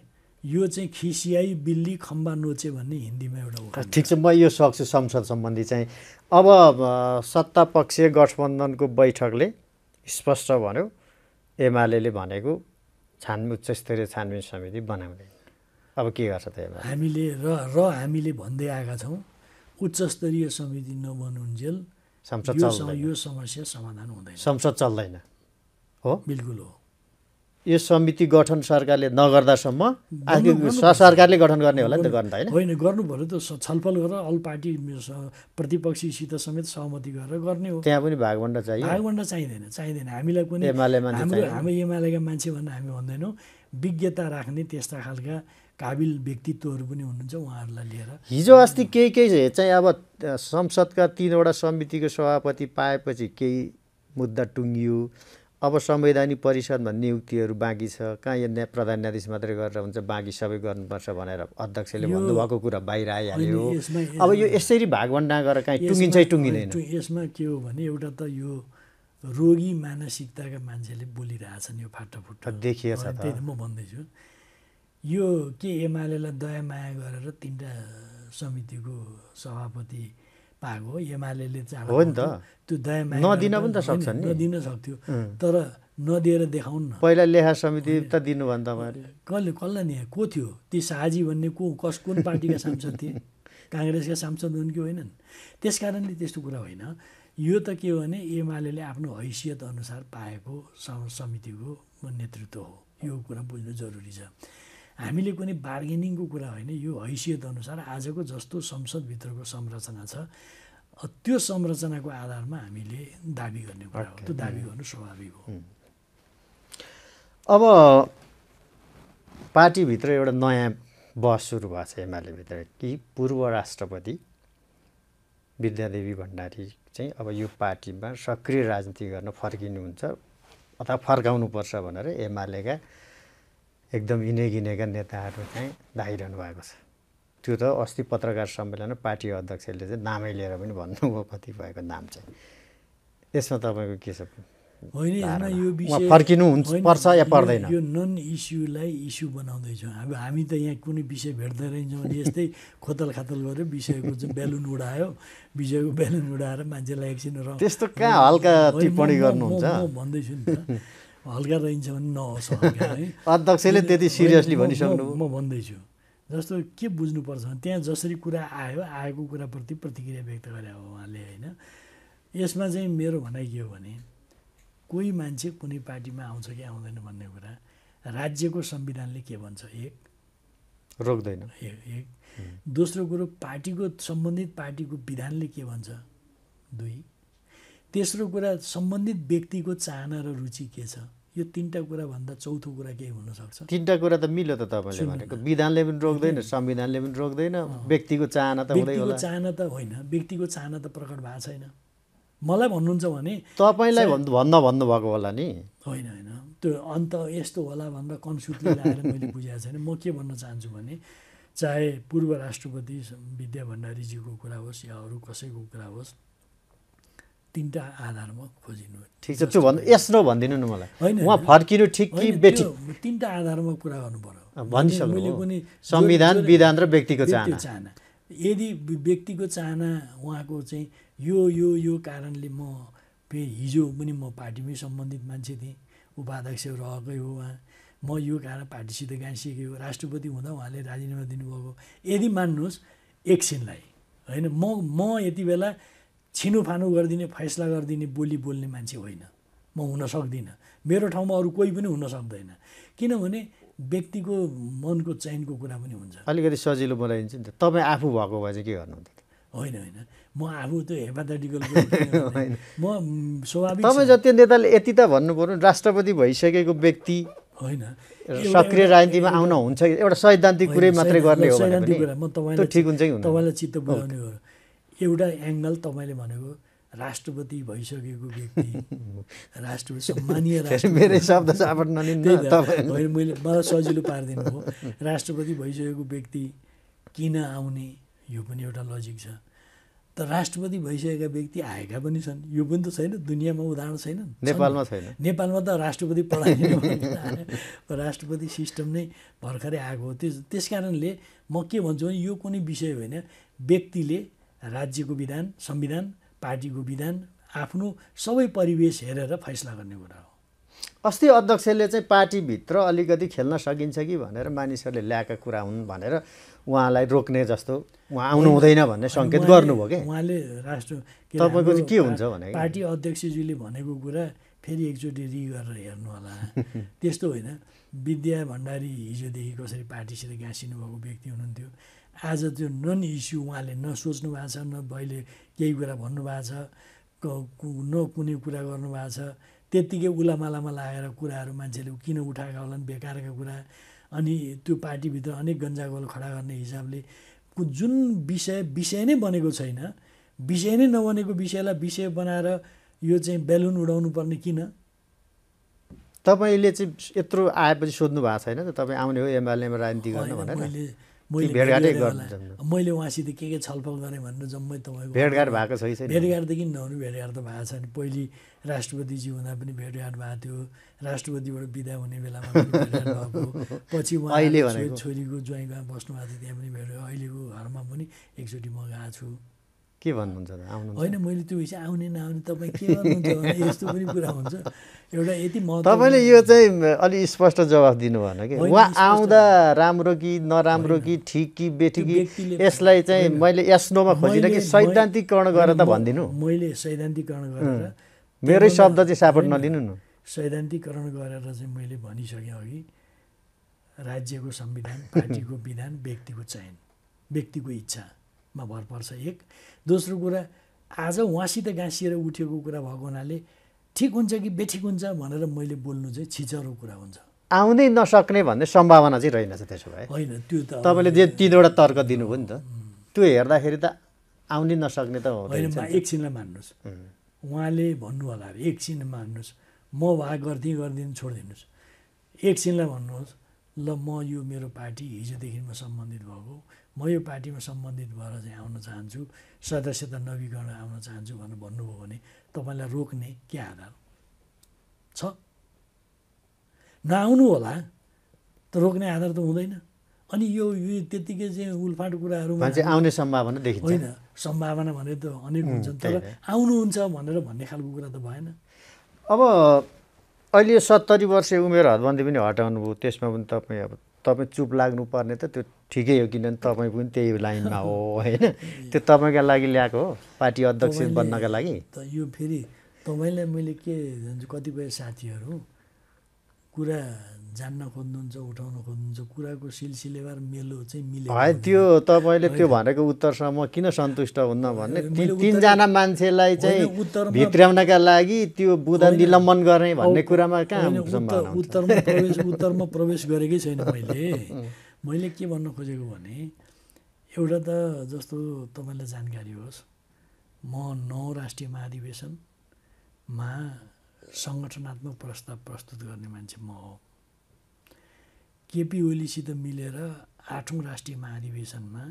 यो चाहिँ खिसियाई बिल्ली खम्बा नोचे भन्ने हिन्दीमा एउटा उखान ठिक छ म यो सक्छु संसद सम्बन्धी चाहिँ। अब सत्ता पक्षीय गठबन्धनको बैठकले स्पष्ट भन्यो। एमाले भनेको छान उच्च स्तरीय छानबिन समिति बनाउँदैन अब के गर्छ त एमाले? हामीले र र हामीले भन्दै आएका छौँ उच्च स्तरीय समिति नबनुन्जेल संसद यो समस्या समाधान हुँदैन। संसद चल्दैन। हो? बिल्कुल हो। यो समिति गठन सरकारले नगर्दासम्म सरकारले गठन गर्ने होला नि त गर्न त होइन? होइन गर्नु पऱ्यो त। छलफल गरेर अल पार्टी प्रतिपक्षीसित समेत सहमति गरेर गर्ने हो। त्यहाँ पनि भागभण्ड चाहियो। भागभण्ड चाहिँदैन चाहिँदैन। हामीलाई कुनै मान्छे हाम्रो एमालेका मान्छे भनेर हामी भन्दैनौँ। विज्ञता राख्ने त्यस्ता खालका काबिल व्यक्तित्वहरू पनि हुनुहुन्छ उहाँहरूलाई लिएर। हिजो अस्ति केही केही चाहिँ अब संसदका तिनवटा समितिको सभापति पाएपछि केही मुद्दा टुङ्गियो। अब संवैधानिक परिषदमा नियुक्तिहरू बाँकी छ। कहाँ यो न्या प्रधान न्यायाधीश मात्रै गरेर हुन्छ बाँकी सबै गर्नुपर्छ भनेर अध्यक्षले भन्नुभएको कुरा बाहिर आइहाल्यो। अब यो यसरी भागभण्ड गरेर कहीँ टुङ्गिन्छ टुङ्गिँदैन। यसमा के हो भने एउटा त यो रोगी मानसिकताका मान्छेले बोलिरहेछन् यो फाटाफुट्टा देखिएछ। त्यही म भन्दैछु। यो के एमालेलाई दया माया गरेर तिनवटा समितिको सभापति पाएको हो एमाले चाहना हो नि त। त्यो दया माया नदिन पनि त सक्छन् नि। नदिन सक्थ्यो। तर नदिएर देखाउन् न पहिला लेखा समिति त दिनु भयो नि तपाईँहरूले कसले कसलाई नि को थियो? ती शाहजी भन्ने को कस कुन पार्टीका सांसद थिए? काङ्ग्रेसका सांसद हुन् कि होइनन्? त्यस कारणले त्यस्तो कुरा होइन। यो त के हो भने एमाले आफ्नो हैसियत अनुसार पाएको सम- समितिको नेतृत्व हो। यो कुरा बुझ्नु जरुरी छ। हामीले कुनै बार्गेनिङको कुरा होइन यो हैसियत अनुसार आजको जस्तो संसदभित्रको संरचना छ। त्यो संरचनाको आधारमा हामीले दाबी गर्ने कुरा हो। त्यो दाबी गर्नु स्वाभाविक हो। अब पार्टीभित्र एउटा नयाँ बहस सुरु भएको छ एमालेभित्र कि पूर्व राष्ट्रपति विद्यादेवी भण्डारी चाहिँ अब यो पार्टीमा सक्रिय राजनीति गर्न फर्किनुहुन्छ अथवा फर्काउनुपर्छ भनेर एमालेका एकदम इनेगिनेका नेताहरू चाहिँ धाइरहनु भएको छ। त्यो त अस्ति पत्रकार सम्मेलनमा पार्टी अध्यक्षले चाहिँ नामै लिएर पनि भन्नुभयो कतिपयको नाम चाहिँ। यसमा तपाईँको के छ होइन यो विषय फर्किनु पर्छ या पर्दैन? यो नन इस्युलाई इस्यु बनाउँदैछौँ। अब हामी त यहाँ कुनै विषय भेट्दै रहन्छौँ भने यस्तै खोतल खातल गऱ्यो विषयको चाहिँ बेलुन उडायो। विषयको बेलुन उडाएर मान्छेलाई एकछिन त्यस्तो कहाँ हल्का टिप्पणी गर्नुहुन्छ? भन्दैछु नि त। हल्का रहन्छ भने नहोस् है। अध्यक्षले त्यति सिरियसली भनिसक्नु। म- म भन्दैछु जस्तो के बुझ्नुपर्छ भने त्यहाँ जसरी कुरा आयो आएको कुराप्रति प्रतिक्रिया व्यक्त गरे हो उहाँले होइन। यसमा चाहिँ मेरो भनाइ के हो भने कोही मान्छे कुनै पार्टीमा आउँछ कि आउँदैन भन्ने कुरा राज्यको संविधानले के भन्छ? एक। रोक्दैन। एक। एक दोस्रो कुरो पार्टीको सम्बन्धित पार्टीको विधानले के भन्छ? दुई। तेस्रो कुरा सम्बन्धित व्यक्तिको चाहना र रुचि के छ? यो तिनवटा कुराभन्दा चौथो कुरा केही हुनसक्छ। तिनवटा कुरा त मिल्यो त तपाईँले भनेको। विधानले पनि रोक्दैन संविधानले पनि रोक्दैन व्यक्तिको चाहना त व्यक्तिको चाहना त होइन। व्यक्तिको चाहना त प्रकट भएको छैन। मलाई भन्नुहुन्छ भने तपाईँलाई भन् भन्न भन्नुभएको होला नि। होइन होइन। त्यो अन्त यस्तो होला भनेर कन्सुटले ल्याएर मैले बुझाएको छैन। म के भन्न चाहन्छु भने चाहे पूर्व राष्ट्रपति विद्या भण्डारीजीको कुरा होस् या अरू कसैको कुरा होस् तिनवटा आधारमा खोजिनु। ठिक छ त्यो भन्नु यस नो भनिदिनु न मलाई। होइन, उहाँ। फर्किनु ठिक कि त्यो तिनवटा आधारमा कुरा गर्नु पर्यो। अँ, भनिसक्नु मैले। कुनै संविधान, विधान र व्यक्तिको चाहना। चाहना। यदि व्यक्तिको चाहना उहाँको चाहिँ यो यो यो कारणले म फेरि हिजो पनि म पार्टीमै सम्बन्धित मान्छे थिएँ। उपाध्यक्ष रहेकै हो उहाँ। म यो कारण पार्टीसित गाँसिएकै हो। राष्ट्रपति हुँदा उहाँले राजीनामा दिनुभएको। यदि मान्नुहोस् एकछिनलाई। होइन म म यति बेला छिनोफानो गरिदिने फैसला गरिदिने बोली बोल्ने मान्छे होइन। म हुन सक्दिनँ। मेरो ठाउँमा अरू कोही पनि हुन सक्दैन। किनभने व्यक्तिको मनको चयनको कुरा पनि हुन्छ। अलिकति सजिलो बनाइदिन्छ नि त। तपाईँ आफू भएको भए चाहिँ के गर्नुहुन्थ्यो? होइन होइन। म आफू त्यो हेपाथेटिकल म म, स्वाभाविक तपाईँ। जति नेताले यति त भन्नु पऱ्यो राष्ट्रपति भइसकेको व्यक्ति होइन। सक्रिय राजनीतिमा आउन हुन्छ एउटा सैद्धान्तिक कुरै मात्रै गर्ने हो सैद्धान्तिक कुरा। म तपाईँलाई ठिक हुन्छ तपाईँलाई चित्त बुझाउने हो। एउटा एङ्गल तपाईँले भनेको राष्ट्रपति भइसकेको व्यक्ति राष्ट्रपति सम्मानीय मेरै शब्द मैले मलाई सजिलो पारिदिनु हो। राष्ट्रपति भइसकेको व्यक्ति किन आउने यो पनि एउटा लजिक छ। त राष्ट्रपति भइसकेका व्यक्ति आएका पनि छन्। यो पनि त छैन। दुनियाँमा उदाहरण छैन। नेपालमा छैन। नेपालमा त राष्ट्रपति पढाइदिनु भनेर राष्ट्रपति सिस्टम नै भर्खरै आएको हो। त्यस त्यस कारणले म के भन्छु भने यो कुनै विषय होइन। व्यक्तिले राज्यको विधान संविधान पार्टीको विधान आफ्नो सबै परिवेश हेरेर फैसला गर्ने कुरा हो। अस्ति अध्यक्षले चाहिँ पार्टीभित्र अलिकति खेल्न सकिन्छ कि भनेर मानिसहरूले ल्याएका कुरा हुन् भनेर उहाँलाई रोक्ने जस्तो उहाँ आउनु हुँदैन भन्ने सङ्केत गर्नुभयो क्या उहाँले राष्ट्र तपाईँको चाहिँ के हुन्छ भने? पार्टी अध्यक्षज्यूले भनेको कुरा फेरि एकचोटि रि गरेर हेर्नु होला त्यस्तो होइन। विद्या भण्डारी हिजोदेखि कसरी पार्टीसित गाँसिनु भएको व्यक्ति हुनुहुन्थ्यो। आज त्यो नन इस्यु उहाँले न सोच्नु भएको छ न अहिले केही कुरा भन्नुभएको छ न कुनै कुरा गर्नुभएको छ त्यत्तिकै उलामालामा लागेर कुराहरू मान्छेले किन उठाएका होलान् बेकारका कुरा। अनि त्यो पार्टीभित्र अनेक गन्जागोल खडा गर्ने हिसाबले जुन विषय विषय नै बनेको छैन विषय नै नबनेको विषयलाई विषय बनाएर यो चाहिँ बेलुन उडाउनु पर्ने किन? तपाईँले चाहिँ यत्रो आएपछि सोध्नु भएको छैन त? तपाईँ आउने हो एमएलएमा राजनीति गर्न भनेर। मैले मैले उहाँसित के के छलफल गरेँ भनेर जम्मै तपाईँको भेटघाट भएको छ छैन? भेटघाटदेखि नहुने भेटघाट त भएको छ नि पहिले राष्ट्रपतिजी हुँदा पनि भेटघाट भएको थियो। राष्ट्रपतिबाट बिदा हुने बेलामा भएको पछि उहाँ? छोरीको ज्वाइँमा बस्नु भएको थियो त्यहाँ पनि भेट। अहिलेको घरमा पनि एकचोटि म गएको छु। के भन्नुहुन्छ त? आउनुहुन्छ। होइन मैले त्यो विषय आउने नआउने तपाईँ के गर्नुहुन्छ भने यस्तो पनि कुरा हुन्छ। एउटा यति महत्त्व तपाईँले यो चाहिँ अलि स्पष्ट जवाफ दिनु भएन कि उहाँ आउँदा राम्रो कि नराम्रो कि ठिक कि बेठिक त्यो कि यसलाई चाहिँ। मैले यस्नोमा खोजिनँ कि सैद्धान्तिकरण गरेर त भनिदिनु। मैले सैद्धान्तिकरण गरेर मेरै शब्द चाहिँ सापट नलिनु न। सैद्धान्तिकरण गरेर चाहिँ मैले भनिसकेँ अघि राज्यको संविधान पार्टीको विधान व्यक्तिको चयन व्यक्तिको इच्छामा भर पर्छ एक। दोस्रो कुरा आज उहाँसित गाँसिएर उठेको कुरा भएको हुनाले ठिक हुन्छ कि बेठिक हुन्छ भनेर मैले बोल्नु चाहिँ छिचरो कुरा हुन्छ। आउनै नसक्ने भन्ने सम्भावना चाहिँ रहेनछ त्यसो भए। होइन त्यो त तपाईँले जे तिनवटा तर्क दिनुभयो नि त त्यो हेर्दाखेरि त आउनै नसक्ने त होइन मा एकछिनलाई मान्नुहोस्। उहाँले भन्नु होला अरे एकछिन मान्नुहोस्। म भए गरिदिएँ गरिदिनु छोडिदिनुहोस्। एकछिनलाई भन्नुहोस् ल म यो मेरो पार्टी हिजोदेखि म सम्बन्धित भएको। म यो पार्टीमा सम्बन्धित भएर चाहिँ आउन चाहन्छु सदस्यता नवीकरण आउन चाहन्छु भनेर भन्नुभयो भने तपाईँलाई रोक्ने के आधार? छ। नआउनु होला त रोक्ने आधार त हुँदैन। अनि यो यो त्यत्तिकै चाहिँ उल्फाट कुराहरूमा आउने सम्भावना देखिन्छ। होइन सम्भावना भने त अनेक हुन्छन् तर आउनुहुन्छ भनेर भन्ने खालको कुरा त भएन। अब अहिले सत्तरी वर्ष उमेर हदबन्दी पनि हटाउनु भयो त्यसमा पनि तपाईँ अब तपाईँ चुप लाग्नुपर्ने त त्यो ठिकै हो किनभने तपाईँ पनि त्यही लाइनमा हो होइन? त्यो तपाईँका लागि ल्याएको हो पार्टी अध्यक्ष बन्नका लागि? त यो फेरि तपाईँलाई मैले के भन्छ कतिपय साथीहरू कुरा जान्न खोज्नुहुन्छ उठाउन खोज्नुहुन्छ कुराको सिलसिलेवार मेलो चाहिँ मिले है त्यो तपाईँले त्यो भनेको उत्तरसम्म किन सन्तुष्ट हुन्न भन्ने? उत्तर- तिनजना मान्छेलाई चाहिँ होइन, उत्तरमा- भित्र्याउनका लागि त्यो बुधा निलम्बन गर्ने भन्ने कुरामा कहाँ उत्तर? उत्तरमा प्रवेश उत्तरमा प्रवेश गरेकै छैन मैले। मैले के भन्न खोजेको भने एउटा त जस्तो तपाईँलाई जानकारी होस् म नौ राष्ट्रिय महाधिवेशनमा सङ्गठनात्मक प्रस्ताव प्रस्तुत गर्ने मान्छे म हो। केपी ओलीसित मिलेर आठौँ राष्ट्रिय महाधिवेशनमा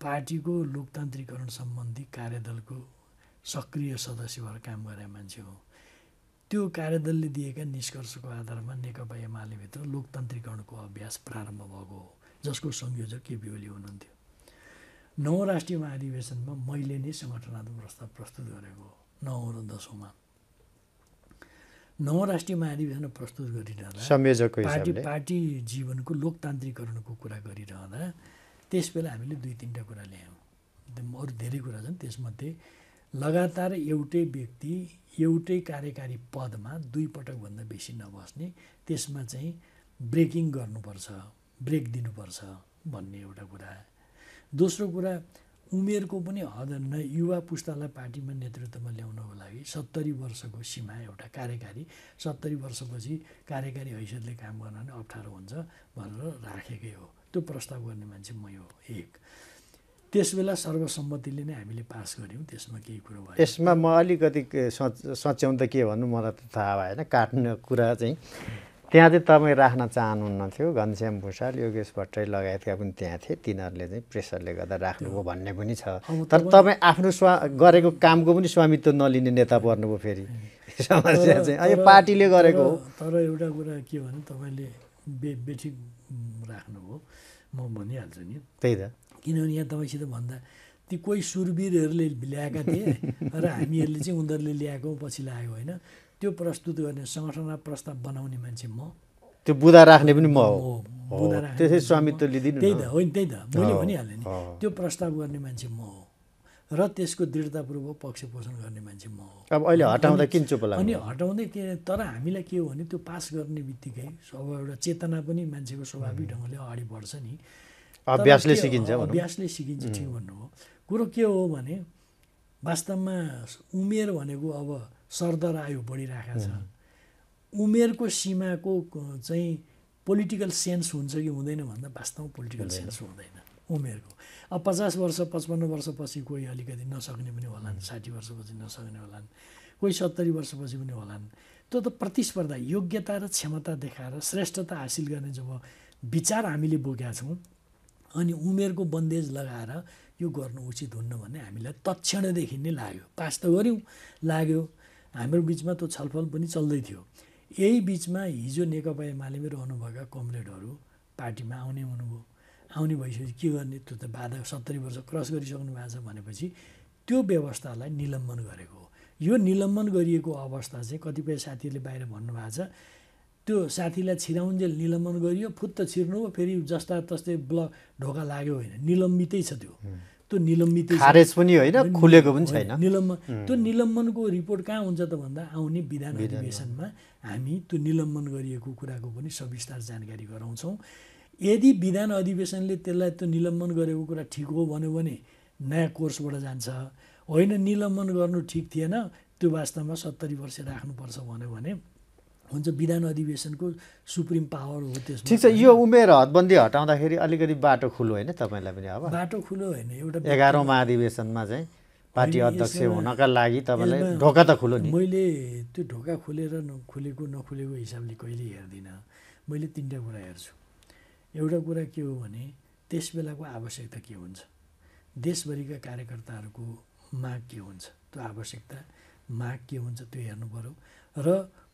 पार्टीको लोकतान्त्रिकरण सम्बन्धी कार्यदलको सक्रिय सदस्य भएर काम गरे मान्छे हो। त्यो कार्यदलले दिएका निष्कर्षको आधारमा नेकपा एमालेभित्र लोकतान्त्रिकरणको अभ्यास प्रारम्भ भएको हो जसको संयोजक केपी ओली हुनुहुन्थ्यो। नौ राष्ट्रिय महाधिवेशनमा मैले नै सङ्गठनात्मक प्रस्ताव प्रस्तुत गरेको हो नौ र दसौँमा। नौ राष्ट्रिय महाधिवेशन प्रस्तुत गरिरहँदा पार्टी पार्टी जीवनको लोकतान्त्रिकरणको कुरा गरिरहँदा त्यस बेला हामीले दुई तिनवटा कुरा ल्यायौँ। अरू धेरै कुरा छन्। त्यसमध्ये लगातार एउटै व्यक्ति एउटै कार्यकारी पदमा दुई पटकभन्दा बेसी नबस्ने त्यसमा चाहिँ ब्रेकिङ गर्नुपर्छ ब्रेक दिनुपर्छ भन्ने एउटा कुरा। दोस्रो कुरा उमेरको पनि हद न युवा पुस्तालाई पार्टीमा नेतृत्वमा ल्याउनको लागि सत्तरी वर्षको सीमा एउटा कार्यकारी सत्तरी वर्षपछि कार्यकारी हैसियतले काम गर्न नै अप्ठ्यारो हुन्छ भनेर राखेकै हो। त्यो प्रस्ताव गर्ने मान्छे मै हो एक। त्यस बेला सर्वसम्मतिले नै हामीले पास गऱ्यौँ त्यसमा केही कुरो भयो यसमा म अलिकति सच सच्याउँदा के भन्नु मलाई त थाहा भएन काट्ने कुरा चाहिँ। त्यहाँ चाहिँ तपाईँ राख्न चाहनुहुन्न थियो घनश्याम भूषाल योगेश भट्टराई लगायतका पनि त्यहाँ थिए। तिनीहरूले चाहिँ प्रेसरले गर्दा राख्नुभयो भन्ने पनि छ। तर तपाईँ आफ्नो स्वा गरेको कामको पनि स्वामित्व नलिने नेता पर्नुभयो फेरि। समस्या चाहिँ। यो पार्टीले गरेको हो। तर- तर एउटा कुरा के भने तपाईँले बे बेठिक राख्नुभयो। म भनिहाल्छु नि। त्यही त। किनभने यहाँ तपाईँसित भन्दा ती कोही सुरवीरहरूले ल्याएका थिए र हामीहरूले चाहिँ उनीहरूले ल्याएको पछि लाग्यो होइन। त्यो प्रस्तुत गर्ने सङ्गठनमा प्रस्ताव बनाउने मान्छे म। त्यो बुधा राख्ने पनि म हो। त्यसै। स्वामित्व लिदिनु त्यही न त होइन त्यही त। मैले भनिहालेँ नि। त्यो प्रस्ताव गर्ने मान्छे म हो। र त्यसको दृढतापूर्वक पक्ष पोषण गर्ने मान्छे म हो। अब अहिले हटाउँदा किन चुप अनि हटाउँदै के तर हामीलाई के हो भने त्यो पास गर्ने बित्तिकै अब एउटा चेतना पनि मान्छेको स्वाभाविक ढङ्गले अगाडि बढ्छ नि। अभ्यासले सिकिन्छ अभ्यासले सिकिन्छ ठिक भन्नु हो कुरो के हो भने वास्तवमा उमेर भनेको अब सरदर आयु बढिरहेको छ। उमेरको सीमाको चाहिँ पोलिटिकल सेन्स हुन्छ कि हुँदैन भन्दा वास्तवमा पोलिटिकल सेन्स हुँदैन उमेरको। अब पचास वर्ष पचपन्न वर्षपछि कोही अलिकति नसक्ने पनि होलान् साठी वर्षपछि नसक्ने होलान् कोही सत्तरी वर्षपछि पनि होलान्। त्यो त प्रतिस्पर्धा योग्यता र क्षमता देखाएर श्रेष्ठता हासिल गर्ने जब विचार हामीले बोकेका छौँ अनि उमेरको बन्देज लगाएर यो गर्नु उचित हुन्न भन्ने हामीलाई तत्क्षणदेखि नै लाग्यो। पास त गऱ्यौँ लाग्यो। हाम्रो बिचमा त्यो छलफल पनि चल्दै थियो। यही बिचमा हिजो नेकपा एमालेमै रहनुभएका कमरेडहरू पार्टीमा आउने हुनुभयो। आउने भइसकेपछि के गर्ने त्यो त बाधा सत्तरी वर्ष क्रस गरिसक्नु भएको छ भनेपछि त्यो व्यवस्थालाई निलम्बन गरेको हो। यो निलम्बन गरिएको अवस्था चाहिँ कतिपय साथीहरूले बाहिर भन्नुभएको छ त्यो साथीलाई छिराउन्जेल निलम्बन गरियो फुत्त छिर्नु फेरि जस्ता तस्तै ब्लक ढोका लाग्यो होइन निलम्बितै छ त्यो। त्यो निलम्बितै खारेज पनि होइन खुलेको पनि छैन। निलम्बन त्यो निलम्बनको रिपोर्ट कहाँ हुन्छ त भन्दा आउने विधान। अधिवेशनमा हामी त्यो निलम्बन गरिएको कुराको पनि सविस्तार जानकारी गराउँछौँ। यदि विधान अधिवेशनले त्यसलाई त्यो निलम्बन गरेको कुरा ठिक हो भन्यो भने नयाँ कोर्सबाट जान्छ। होइन निलम्बन गर्नु ठिक थिएन त्यो वास्तवमा सत्तरी वर्ष राख्नुपर्छ भन्यो भने हुन्छ विधान अधिवेशनको सुप्रिम पावर हो त्यसमा ठिक छ यो उमेर हदबन्दी हटाउँदाखेरि अलिकति बाटो खुलो होइन तपाईँलाई पनि अब? बाटो खुलो होइन एउटा एघारौँ महाधिवेशनमा चाहिँ पार्टी अध्यक्ष हुनका लागि तपाईँलाई ढोका त खुलो नि। मैले त्यो ढोका खोलेर नखुलेको नखुलेको हिसाबले कहिले हेर्दिनँ। मैले तिनवटा कुरा हेर्छु। एउटा कुरा के हो भने त्यस बेलाको आवश्यकता के हुन्छ? देशभरिका कार्यकर्ताहरूको माग के हुन्छ? त्यो आवश्यकता माग के हुन्छ त्यो हेर्नु पऱ्यो र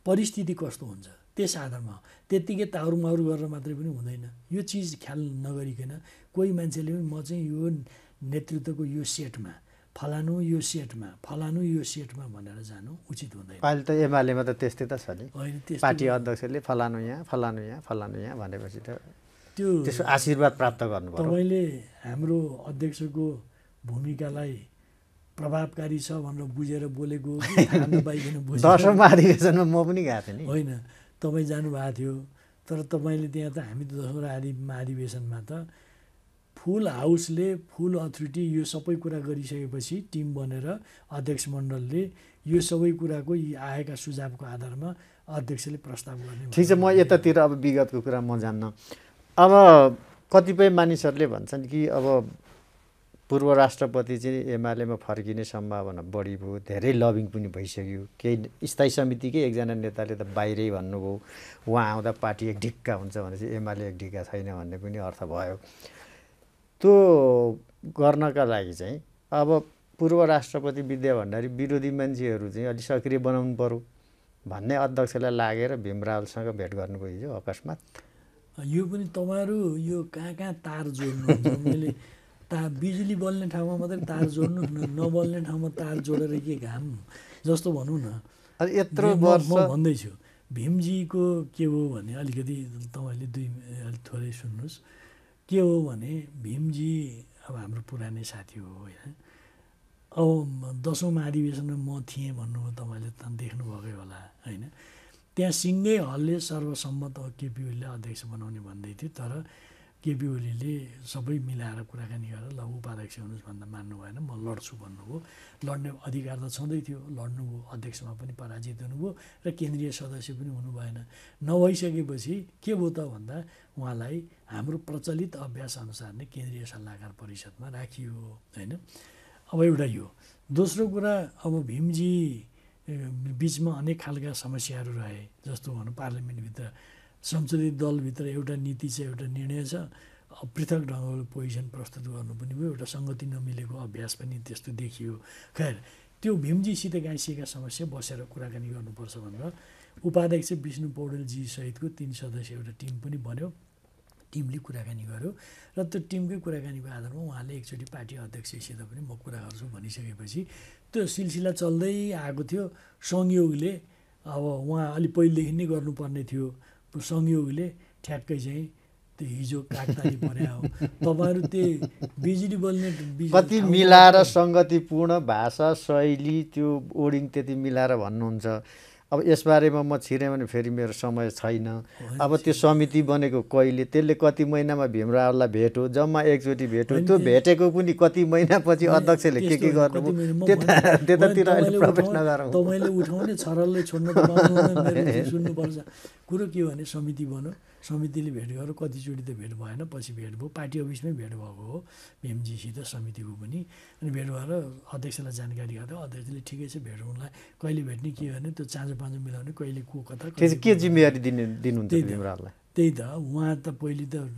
परिस्थिति कस्तो हुन्छ? त्यस आधारमा त्यत्तिकै ताउरू माउरू गरेर मात्रै पनि हुँदैन। यो चिज ख्याल नगरिकन कोही मान्छेले पनि म चाहिँ यो नेतृत्वको यो सेटमा फलानु यो सेटमा फलानु यो सेटमा भनेर जानु उचित हुँदैन। अहिले त एमालेमा त त्यस्तै त छ नि। होइन पार्टी अध्यक्षले फलानु यहाँ फलानु यहाँ फलानु यहाँ भनेपछि त त्यो त्यसको आशीर्वाद प्राप्त गर्नु तपाईँले हाम्रो अध्यक्षको भूमिकालाई प्रभावकारी छ भनेर बुझेर बोलेको बुझेर। दसौँ महाधिवेशनमा म पनि गएको थिएँ नि। होइन तपाईँ जानुभएको थियो तर तपाईँले त्यहाँ त हामी त दसौँ आदि महाधिवेशनमा त फुल हाउसले फुल अथोरिटी यो सबै कुरा गरिसकेपछि टिम बनेर अध्यक्ष मण्डलले यो सबै कुराको आएका सुझावको आधारमा अध्यक्षले प्रस्ताव गर्ने ठिक छ म यतातिर अब विगतको कुरा म जान्न। अब कतिपय मानिसहरूले भन्छन् कि अब पूर्व राष्ट्रपति चाहिँ एमालेमा फर्किने सम्भावना बढी भयो धेरै लबिङ पनि भइसक्यो। केही स्थायी समितिकै एकजना नेताले त बाहिरै भन्नुभयो उहाँ आउँदा पार्टी एक ढिक्का हुन्छ भने चाहिँ एमाले एक ढिक्का छैन भन्ने पनि अर्थ भयो। त्यो गर्नका लागि चाहिँ अब पूर्व राष्ट्रपति विद्या भण्डारी विरोधी मान्छेहरू चाहिँ अलिक सक्रिय बनाउनु पऱ्यो भन्ने अध्यक्षलाई लागेर भीमरावसँग भेट गर्नुभयो हिजो अकस्मात। यो पनि तपाईँहरू यो कहाँ कहाँ तार जोड्नुहुन्छ? मैले तार बिजुली बल्ने ठाउँमा मात्रै तार जोड्नु न नबल्ने ठाउँमा तार जोडेर के घाम जस्तो भनौँ न। यत्रो म- वर्ष भन्दैछु भीमजीको के हो भने अलिकति तपाईँले दुई अलिक थोरै सुन्नुहोस्। के हो भने भीमजी अब हाम्रो पुरानै साथी हो होइन? अब दसौँ महाधिवेशनमा म थिएँ भन्नुभयो तपाईँले त देख्नुभएकै होला होइन? त्यहाँ सिङ्गै हलले सर्वसम्मत केपी ओलीले अध्यक्ष बनाउने भन्दै थियो तर केपी ओलीले सबै मिलाएर कुराकानी गरेर ल उपाध्यक्ष हुनुहोस् भन्दा मान्नु भएन म लड्छु भन्नुभयो। लड्ने अधिकार त छँदै थियो। लड्नुभयो अध्यक्षमा पनि पराजित हुनुभयो र केन्द्रीय सदस्य पनि हुनु भएन। नभइसकेपछि के भयो त भन्दा उहाँलाई हाम्रो प्रचलित अभ्यास अनुसार नै केन्द्रीय सल्लाहकार परिषदमा राखियो होइन? अब एउटा यो दोस्रो कुरा अब भीमजी बिचमा अनेक खालका समस्याहरू रहे जस्तो भनौँ पार्लियामेन्टभित्र संसदीय दलभित्र एउटा नीति छ एउटा निर्णय छ पृथक ढङ्गले पोजिसन प्रस्तुत गर्नु पनि भयो एउटा सङ्गति नमिलेको अभ्यास पनि त्यस्तो देखियो। खैर त्यो भीमजीसित गाँसिएका समस्या बसेर कुराकानी गर्नुपर्छ भनेर उपाध्यक्ष विष्णु पौडेलजी सहितको तिन सदस्य एउटा टिम पनि बन्यो। टिमले कुराकानी गर्यो र त्यो टिमकै कुराकानीको आधारमा उहाँले एकचोटि पार्टी अध्यक्षसित पनि म कुरा गर्छु भनिसकेपछि त्यो सिलसिला चल्दै आएको थियो। संयोगले अब उहाँ अलिक पहिलेदेखि नै गर्नुपर्ने थियो। संयोगले ठ्याक्कै चाहिँ त्यो हिजो कागताली पर्या हो। तपाईँहरू त्यही बिजुली बल्ने कति मिलाएर सङ्गतिपूर्ण भाषा शैली त्यो ओडिङ त्यति मिलाएर भन्नुहुन्छ। अब यसबारेमा म छिरेँ भने फेरि मेरो समय छैन। अब त्यो समिति बनेको कहिले? त्यसले कति महिनामा भीमरावलाई भेट हो जम्मा एकचोटि भेट हो त्यो भेटेको पनि कति महिनापछि अध्यक्षले के के म त्यता त्यतातिर अहिले प्रवेश नगरौँ तपाईँले उठाउने छरलले छोड्नु सुन्नुपर्छ। कुरो के हो भने समिति बन्यो। समितिले भेट गर्यो कतिचोटि त भेट भएन पछि भेट भयो पार्टी अफिसमै भेट भएको हो भीमजीसित समितिको पनि। अनि भेट भएर अध्यक्षलाई जानकारी गर्दा अध्यक्षले ठिकै छ भेट हुनलाई कहिले भेट्ने के गर्ने त्यो चाँजो पाँजो मिलाउने कहिले को कता के जिम्मेवारी दिनु दिनुहुन्छ त्यही त। उहाँ त पहिले त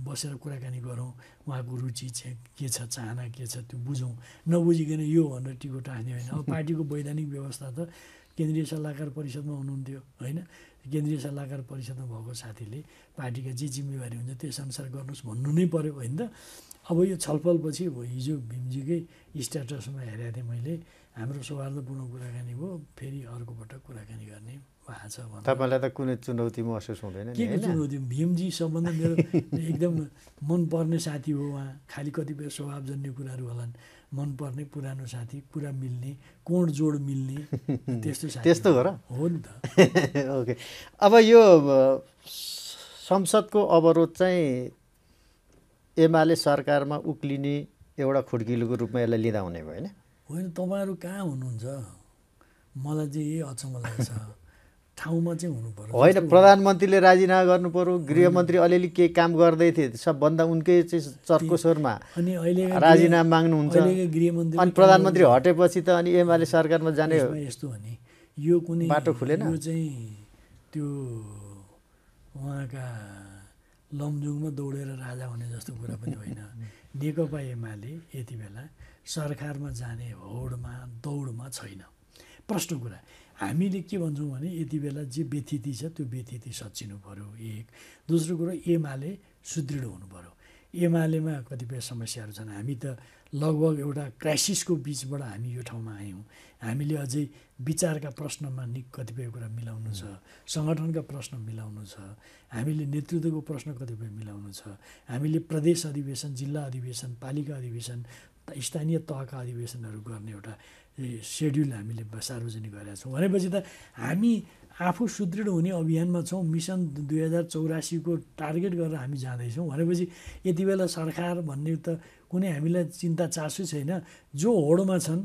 बसेर कुराकानी गरौँ उहाँको रुचि के छ चाहना के छ त्यो बुझौँ। नबुझिकन यो भनेर टिको टाँस्ने होइन। अब पार्टीको वैधानिक व्यवस्था त केन्द्रीय सल्लाहकार परिषदमा हुनुहुन्थ्यो होइन? केन्द्रीय सल्लाहकार परिषदमा भएको साथीले पार्टीका जे जिम्मेवारी हुन्छ त्यसअनुसार गर्नुहोस् भन्नु नै पऱ्यो होइन त। अब यो छलफलपछि हो हिजो भीमजीकै स्ट्याटसमा हेरेको थिएँ मैले हाम्रो सौहार्दपूर्ण कुराकानी भयो फेरि अर्कोपटक कुराकानी गर्ने भएको छ तपाईँलाई त कुनै चुनौती महसुस हुँदैन के को चुनौती? भीमजी सम्बन्ध मेरो एकदम मनपर्ने साथी हो उहाँ। खालि कतिपय स्वभावजन्य कुराहरू होलान्। मनपर्ने पुरानो साथी कुरा मिल्ने कोण जोड मिल्ने त्यस्तो साथी त्यस्तो हो। र? हो नि त। ओके। अब यो संसदको अवरोध चाहिँ एमाले सरकारमा उक्लिने एउटा खुड्किलोको रूपमा यसलाई लिँदा हुने भयो होइन होइन तपाईँहरू कहाँ हुनुहुन्छ? मलाई चाहिँ यही अचम्म लाग्छ। ठाउँमा चाहिँ हुनु पर्यो। होइन प्रधानमन्त्रीले राजीनामा गर्नु पर्यो गृहमन्त्री अलिअलि केही काम गर्दै थिए सबभन्दा उनकै चाहिँ चर्को स्वरमा अनि अहिले राजीनामा माग्नुहुन्छ। गृहमन्त्री अनि प्रधानमन्त्री हटेपछि त अनि एमाले सरकारमा जाने यस्तो हो नि यो कुनै बाटो खुलेन? यो चाहिँ त्यो उहाँका लमजुङमा दौडेर राजा हुने जस्तो कुरा पनि होइन। नेकपा एमाले यति बेला सरकारमा जाने होडमा दौडमा छैन। प्रश्न कुरा हामीले के भन्छौँ भने यति बेला जे व्यथिति छ त्यो व्यथिति सच्चिनु पऱ्यो एक। दोस्रो कुरो एमाले सुदृढ हुनु पऱ्यो एमालेमा कतिपय समस्याहरू छन्। हामी त लगभग एउटा क्राइसिसको बिचबाट हामी यो ठाउँमा आयौँ। हामीले अझै विचारका प्रश्नमा नि कतिपय कुरा मिलाउनु छ। सङ्गठनका प्रश्न मिलाउनु छ। हामीले नेतृत्वको प्रश्न कतिपय मिलाउनु छ। हामीले प्रदेश अधिवेशन जिल्ला अधिवेशन पालिका अधिवेशन स्थानीय तहका अधिवेशनहरू गर्ने एउटा सेड्युल हामीले सार्वजनिक गरेका छौँ। भनेपछि त हामी आफू सुदृढ हुने अभियानमा छौँ मिसन दुई हजार चौरासीको टार्गेट गरेर हामी जाँदैछौँ। भनेपछि यति बेला सरकार भन्ने त कुनै हामीलाई चिन्ता चासो छैन। जो होडमा छन्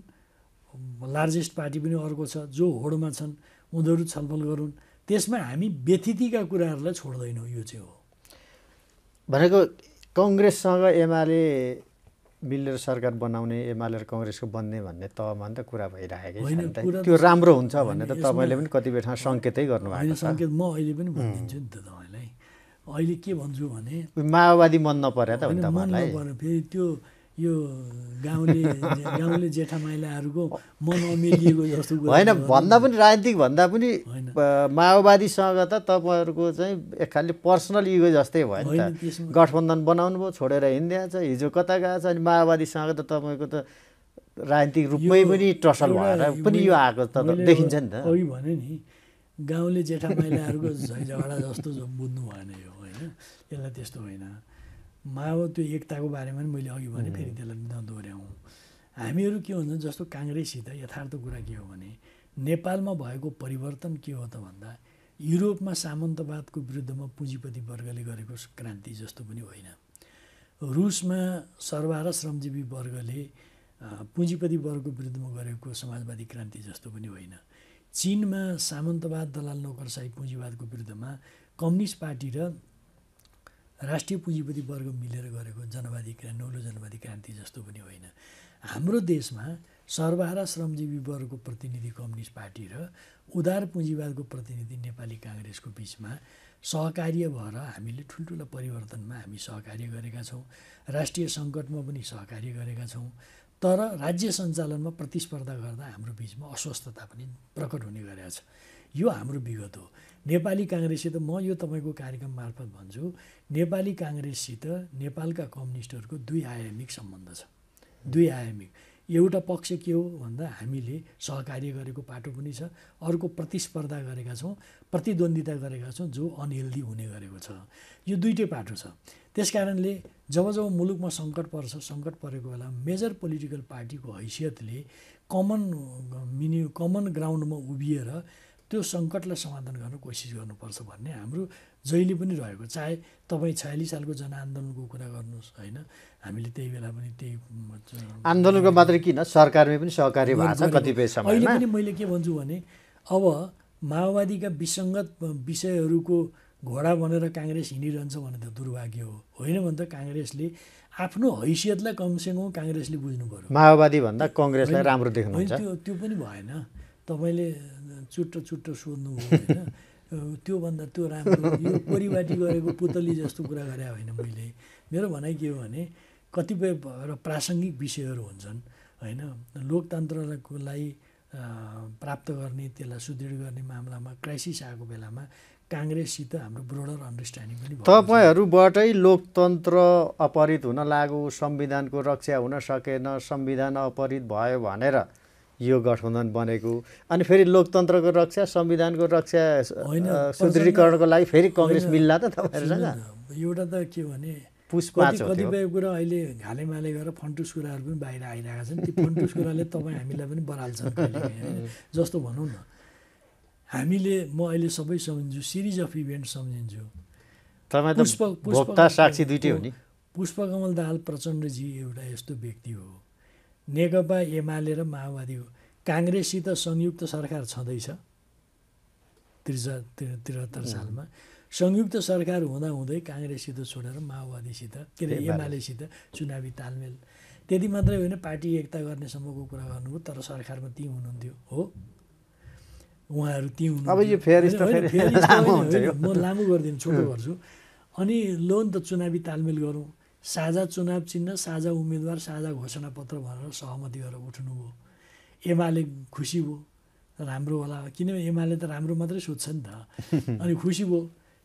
लार्जेस्ट पार्टी पनि अर्को छ जो होडमा छन् उनीहरू छलफल गरून्। त्यसमा हामी व्यथितिका कुराहरूलाई छोड्दैनौँ यो चाहिँ हो। भनेको कङ्ग्रेससँग एमाले मिलेर सरकार बनाउने एमाले र कङ्ग्रेसको बन्ने भन्ने तहमा नि त कुरा भइरहेकै छ होइन, नि त। कुरा त- त्यो राम्रो हुन्छ भन्ने त तपाईँले पनि कतिपय ठाउँ सङ्केतै गर्नुभएको छ। सङ्केत म अहिले पनि भनिदिन्छु नि त तपाईँलाई। अहिले के भन्छु भने माओवादी मन नपर्यो त तपाईँलाई फेरि त्यो यो गाउँले गाउँले जेठा माइलाहरूको मन अमेलिएको जस्तो होइन। भन्दा पनि राजनीतिक भन्दा पनि माओवादीसँग त तपाईँहरूको चाहिँ एक खालि पर्सनल इगो जस्तै भयो नि गठबन्धन बनाउनु भयो छोडेर हिँडिदिएको छ हिजो कता गएको छ अनि माओवादीसँग त तपाईँको त राजनीतिक रूपमै पनि टसल भएर पनि यो आएको त देखिन्छ नि त। अघि भने नि गाउँले जेठा माइलाहरूको झै झगडा जस्तो बुझ्नु भएन यो होइन? यसलाई त्यस्तो होइन। माओ त्यो एकताको बारेमा पनि मैले अघि भने फेरि त्यसलाई नदोहोऱ्याउँ हामीहरू के हुन्छ जस्तो काङ्ग्रेससित यथार्थ कुरा के हो भने नेपालमा भएको परिवर्तन के हो त भन्दा युरोपमा सामन्तवादको विरुद्धमा पुँजीपति वर्गले गरेको क्रान्ति जस्तो पनि होइन। रुसमा सर्वा र श्रमजीवी वर्गले पुँजीपति वर्गको विरुद्धमा गरेको समाजवादी क्रान्ति जस्तो पनि होइन। चिनमा सामन्तवाद दलाल नोकरसाही पुँजीवादको विरुद्धमा कम्युनिस्ट पार्टी र राष्ट्रिय पुँजीपति वर्ग मिलेर गरेको जनवादी क्रान्ति नौलो जनवादी क्रान्ति जस्तो पनि होइन। हाम्रो देशमा सर्वहारा श्रमजीवी वर्गको प्रतिनिधि कम्युनिस्ट पार्टी र उदार पुँजीवादको प्रतिनिधि नेपाली काङ्ग्रेसको बिचमा सहकार्य भएर हामीले ठुल्ठुला परिवर्तनमा हामी सहकार्य गरेका छौँ। राष्ट्रिय सङ्कटमा पनि सहकार्य गरेका छौँ। तर राज्य सञ्चालनमा प्रतिस्पर्धा गर्दा हाम्रो बिचमा अस्वस्थता पनि प्रकट हुने गरेको छ। यो हाम्रो विगत हो। नेपाली काङ्ग्रेससित म यो तपाईँको कार्यक्रम मार्फत भन्छु नेपाली काङ्ग्रेससित नेपालका कम्युनिस्टहरूको दुई आयामिक सम्बन्ध छ। दुई आयामिक। एउटा पक्ष के हो भन्दा हामीले सहकार्य गरेको पाटो पनि छ अर्को प्रतिस्पर्धा गरेका छौँ प्रतिद्वन्दिता गरेका छौँ जो अनहेल्दी हुने गरेको छ। यो दुइटै पाटो छ। त्यस कारणले जब जब मुलुकमा सङ्कट पर्छ सङ्कट परेको बेला मेजर पोलिटिकल पार्टीको हैसियतले कमन मिनि कमन ग्राउन्डमा उभिएर त्यो सङ्कटलाई समाधान गर्न कोसिस गर्नुपर्छ भन्ने हाम्रो जहिले पनि रहेको चाहे तपाईँ छयालिस सालको जनआन्दोलनको कुरा गर्नुहोस् होइन? हामीले त्यही बेला पनि त्यही आन्दोलनको मात्रै किन? सरकारमै पनि सहकारी भएको छ। कतिपय अहिले पनि मैले के भन्छु भने अब माओवादीका विसङ्गत विषयहरूको घोडा बनेर काङ्ग्रेस हिँडिरहन्छ भने त दुर्भाग्य हो। होइन भने त काङ्ग्रेसले आफ्नो हैसियतलाई कमसेकम काङ्ग्रेसले बुझ्नु पऱ्यो माओवादी भन्दा कङ्ग्रेसलाई राम्रो होइन देख्नुहुन्छ त्यो त्यो पनि भएन। तपाईँले चुट्टो चुट्टो सोध्नु होइन? त्योभन्दा त्यो राम्रो यो कोरिबाटी गरेको पुतली जस्तो कुरा गरे होइन मैले। मेरो भनाइ के हो भने कतिपय भ- प्रासङ्गिक विषयहरू हुन्छन् होइन? लोकतन्त्रलाई प्राप्त गर्ने त्यसलाई सुदृढ गर्ने मामलामा क्राइसिस आएको बेलामा काङ्ग्रेससित हाम्रो ब्रोडर अन्डरस्ट्यान्डिङ पनि। तपाईँहरूबाटै लोकतन्त्र अपहरित हुन लाग्यो संविधानको रक्षा हुन सकेन संविधान अपहरित भयो भनेर यो गठबन्धन बनेको। अनि फेरि लोकतन्त्रको रक्षा संविधानको रक्षा सुदृढीकरणको लागि फेरि कङ्ग्रेस मिल्ला त तपाईँहरूसँग एउटा त के भने कतिपय कुरा अहिले घालेमाले गरेर फन्टुस कुराहरू पनि बाहिर आइरहेका छन्। ती फन्टुस कुराले तपाईँ हामीलाई पनि होइन? जस्तो भनौँ न हामीले म अहिले सबै सम्झिन्छु सिरिज अफ इभेन्ट सम्झिन्छु। पुष्प- पुष्प- साक्षी दुइटै हो नि। पुष्पकमल दाहाल प्रचण्डजी एउटा यस्तो व्यक्ति हो। नेकपा एमाले र माओवादी हो। काङ्ग्रेससित संयुक्त सरकार छँदैछ। त्रिसा त्रिहत्तर सालमा। संयुक्त सरकार हुँदाहुँदै काङ्ग्रेससित छोडेर माओवादीसित के अरे एमालेसित चुनावी तालमेल। त्यति मात्रै होइन पार्टी एकता गर्नेसम्मको कुरा गर्नुभयो तर सरकारमा ती हुनुहुन्थ्यो। हो? उहाँहरू ती हुनु अब यो। म लामो गरिदिनु छोटो गर्छु। अनि लो नि त चुनावी तालमेल गरौँ। साझा चुनाव चिन्ह साझा उम्मेदवार साझा घोषणापत्र भनेर सहमति गरेर उठ्नुभयो एमाले खुसी भयो राम्रो होला। किनभने एमाले त राम्रो मात्रै सोध्छ नि त। अनि खुसी भयो।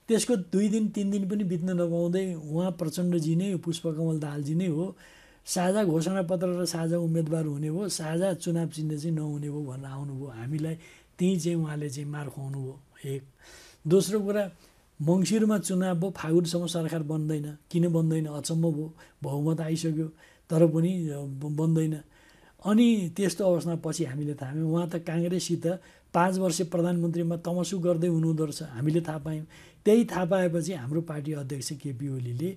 त्यसको दुई दिन तिन दिन पनि बित्न नपाउँदै उहाँ प्रचण्डजी नै पुष्पकमल दाहालजी नै हो। साझा घोषणापत्र र साझा उम्मेदवार हुने भयो। साझा चुनाव चिन्ह चाहिँ नहुने भयो भनेर आउनुभयो। हामीलाई त्यहीँ चाहिँ उहाँले चाहिँ मार खुवाउनु भयो एक। दोस्रो कुरा मङ्सिरमा चुनाव भयो फागुनसम्म सरकार बन्दैन। किन बन्दैन? अचम्म भयो। बहुमत आइसक्यो तर पनि बन्दैन। अनि त्यस्तो अवस्थामा पछि हामीले थाहा पायौँ उहाँ त काङ्ग्रेससित पाँच वर्ष प्रधानमन्त्रीमा तमसु गर्दै हुनुहुँदो रहेछ। हामीले थाहा पायौँ। त्यही थाहा पाएपछि हाम्रो पार्टी अध्यक्ष केपी ओलीले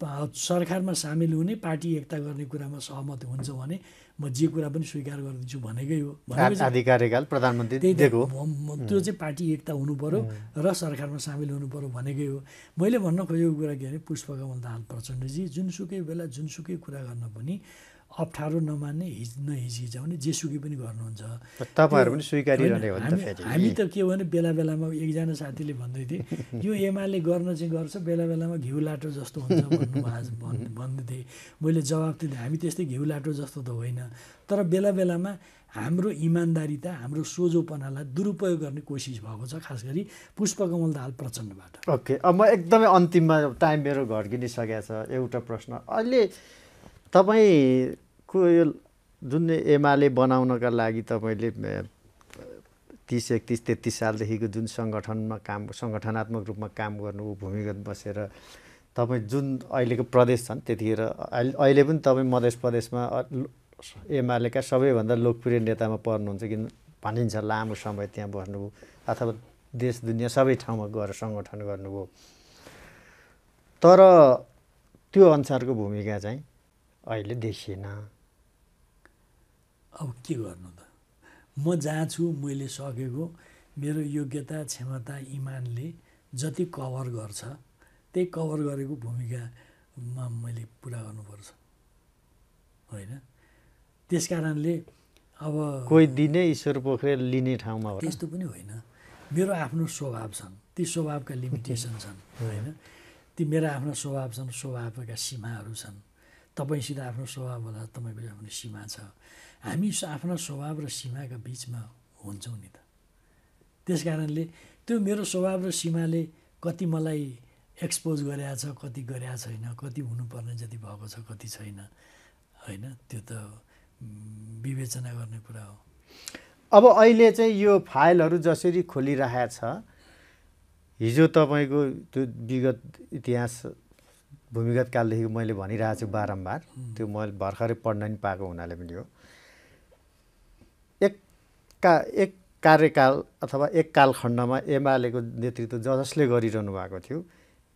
सरकारमा सामेल हुने पार्टी एकता गर्ने कुरामा सहमत हुन्छ भने म जे कुरा पनि स्वीकार गरिदिन्छु भनेकै हो। प्रधानमन्त्री त्यो चाहिँ पार्टी एकता हुनु पऱ्यो र सरकारमा सामेल हुनु पऱ्यो भनेकै हो। मैले भन्न खोजेको कुरा के भने पुष्पकमल दाहाल प्रचण्डजी जुनसुकै बेला जुनसुकै कुरा गर्न पनि अप्ठ्यारो नमान्ने हिज नहिचकिचाउने जेसुकै पनि गर्नुहुन्छ। तपाईँहरू पनि स्वीकारिरहने हामी त के भने बेला बेलामा एकजना साथीले भन्दै थिए यो एमाले गर्न चाहिँ गर्छ बेला बेलामा घिउ लाटो जस्तो हुन्छ भन्नु आज भन् भन्दै थिएँ। मैले जवाब दिएँ हामी त्यस्तै घिउ लाटो जस्तो त होइन। तर बेला बेलामा हाम्रो इमान्दारिता हाम्रो सोझोपनालाई दुरुपयोग गर्ने कोसिस भएको छ खास गरी पुष्पकमल दाहाल प्रचण्डबाट। ओके अब म एकदमै अन्तिममा टाइम मेरो घड्किनिसकेको छ एउटा प्रश्न। अहिले तपाईँको यो जुन एमाले बनाउनका लागि तपाईँले तिस एकतिस तेत्तिस सालदेखिको जुन सङ्गठनमा काम सङ्गठनात्मक रूपमा काम गर्नुभयो भूमिगत बसेर तपाईँ जुन अहिलेको प्रदेश छन् त्यतिखेर अहिले पनि तपाईँ मध्य प्रदेशमा एमालेका सबैभन्दा लोकप्रिय नेतामा पर्नुहुन्छ किन भनिन्छ लामो समय त्यहाँ बस्नुभयो अथवा देश दुनियाँ सबै ठाउँमा गएर सङ्गठन गर्नुभयो। तर त्यो अनुसारको भूमिका चाहिँ अहिले देखिएन। अब के गर्नु त? म जहाँ छु मैले सकेको। मेरो योग्यता क्षमता इमानले जति कभर गर्छ त्यही कभर गरेको भूमिकामा मैले पुरा गर्नुपर्छ। होइन? त्यस कारणले अब कोही दिनै ईश्वर पोखरेल लिने ठाउँमा? त्यस्तो पनि होइन। मेरो आफ्नो स्वभाव छन्। ती स्वभावका लिमिटेसन छन्। होइन? ती मेरा आफ्ना स्वभाव छन् स्वभावका सीमाहरू छन्। तपाईँसित आफ्नो स्वभाव होला तपाईँको आफ्नो सीमा छ। हामी आफ्ना स्वभाव र सीमाका बिचमा हुन्छौँ नि त। त्यस कारणले त्यो मेरो स्वभाव र सीमाले कति मलाई एक्सपोज गरेका छ कति गरेका छैन कति हुनुपर्ने जति भएको छ कति छैन होइन त्यो त विवेचना गर्ने कुरा हो। अब अहिले चाहिँ यो फाइलहरू जसरी खोलिरहेको छ हिजो तपाईँको त्यो विगत इतिहास भूमिगत कालदेखि मैले भनिरहेको छु बारम्बार त्यो मैले भर्खरै पढ्न नि पाएको हुनाले पनि हो। का एक कार्यकाल अथवा एक कालखण्डमा एमालेको नेतृत्व ज जसले गरिरहनु भएको थियो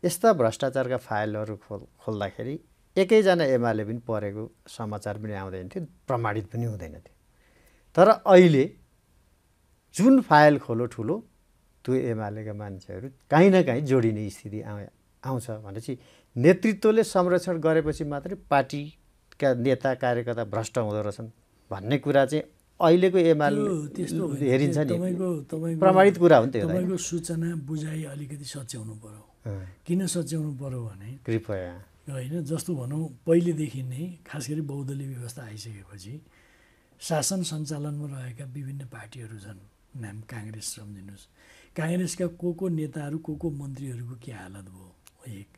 यस्ता भ्रष्टाचारका फाइलहरू खोल खोल्दाखेरि एकैजना एमाले पनि परेको समाचार पनि आउँदैन थियो प्रमाणित पनि हुँदैन थियो। तर अहिले जुन फाइल खोलो ठुलो त्यो एमालेका मान्छेहरू काहीँ न काहीँ जोडिने स्थिति आउ आउँछ भनेपछि नेतृत्वले संरक्षण गरेपछि मात्रै पार्टीका नेता कार्यकर्ता भ्रष्ट हुँदो रहेछन् भन्ने कुरा चाहिँ अहिलेको एमाले त्यस्तो। हेरिन्छ नि। प्रमाणित कुरा हो नि त्यो तपाईँको सूचना बुझाइ अलिकति सच्याउनु पर्यो। किन सच्याउनु पर्यो भने कृपया। होइन जस्तो भनौँ पहिलेदेखि नै खास गरी बहुदलीय व्यवस्था आइसकेपछि शासन सञ्चालनमा रहेका विभिन्न पार्टीहरू छन्। नाम काङ्ग्रेस सम्झिनुहोस्। काङ्ग्रेसका को को नेताहरू को को मन्त्रीहरूको के हालत भयो? एक।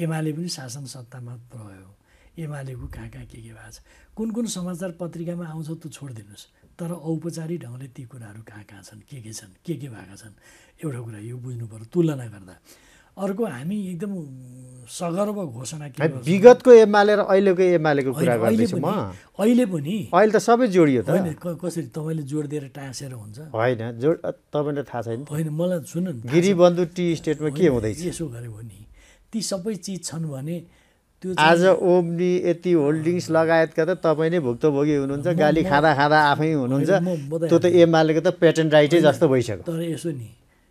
एमाले पनि शासन सत्तामा रह्यो। एमालेको कहाँ कहाँ के के भएको छ? कुन कुन समाचार पत्रिकामा आउँछ त्यो छोडिदिनुहोस्। तर औपचारिक ढङ्गले ती कुराहरू कहाँ कहाँ छन्? के के छन्? के के भएका छन्? एउटा कुरा यो बुझ्नु पऱ्यो तुलना गर्दा। अर्को हामी एकदम सगर्व घोषणा के? विगतको एमाले र अहिलेको एमालेको कुरा गर्दैछु म। अहिले पनि। अहिले त सबै जोडियो त। होइन कसरी तपाईँले जोड दिएर टाँसेर हुन्छ? होइन जोड तपाईँलाई थाहा छैन। होइन मलाई सुन्नु न, थाहा छ। गिरिबन्धु टी स्टेटमा के हुँदैछ? यसो गरे हो नि ती सबै चिज छन् भने आज ओम्नी यति होल्डिङ्स लगायतका त तपाईँ नै भुक्तभोगी हुनुहुन्छ गाली खाँदा खाँदा आफै हुनुहुन्छ। त्यो त एमालेको त पेटेन्ट राइटै जस्तो भइसक्यो। तर यसो नि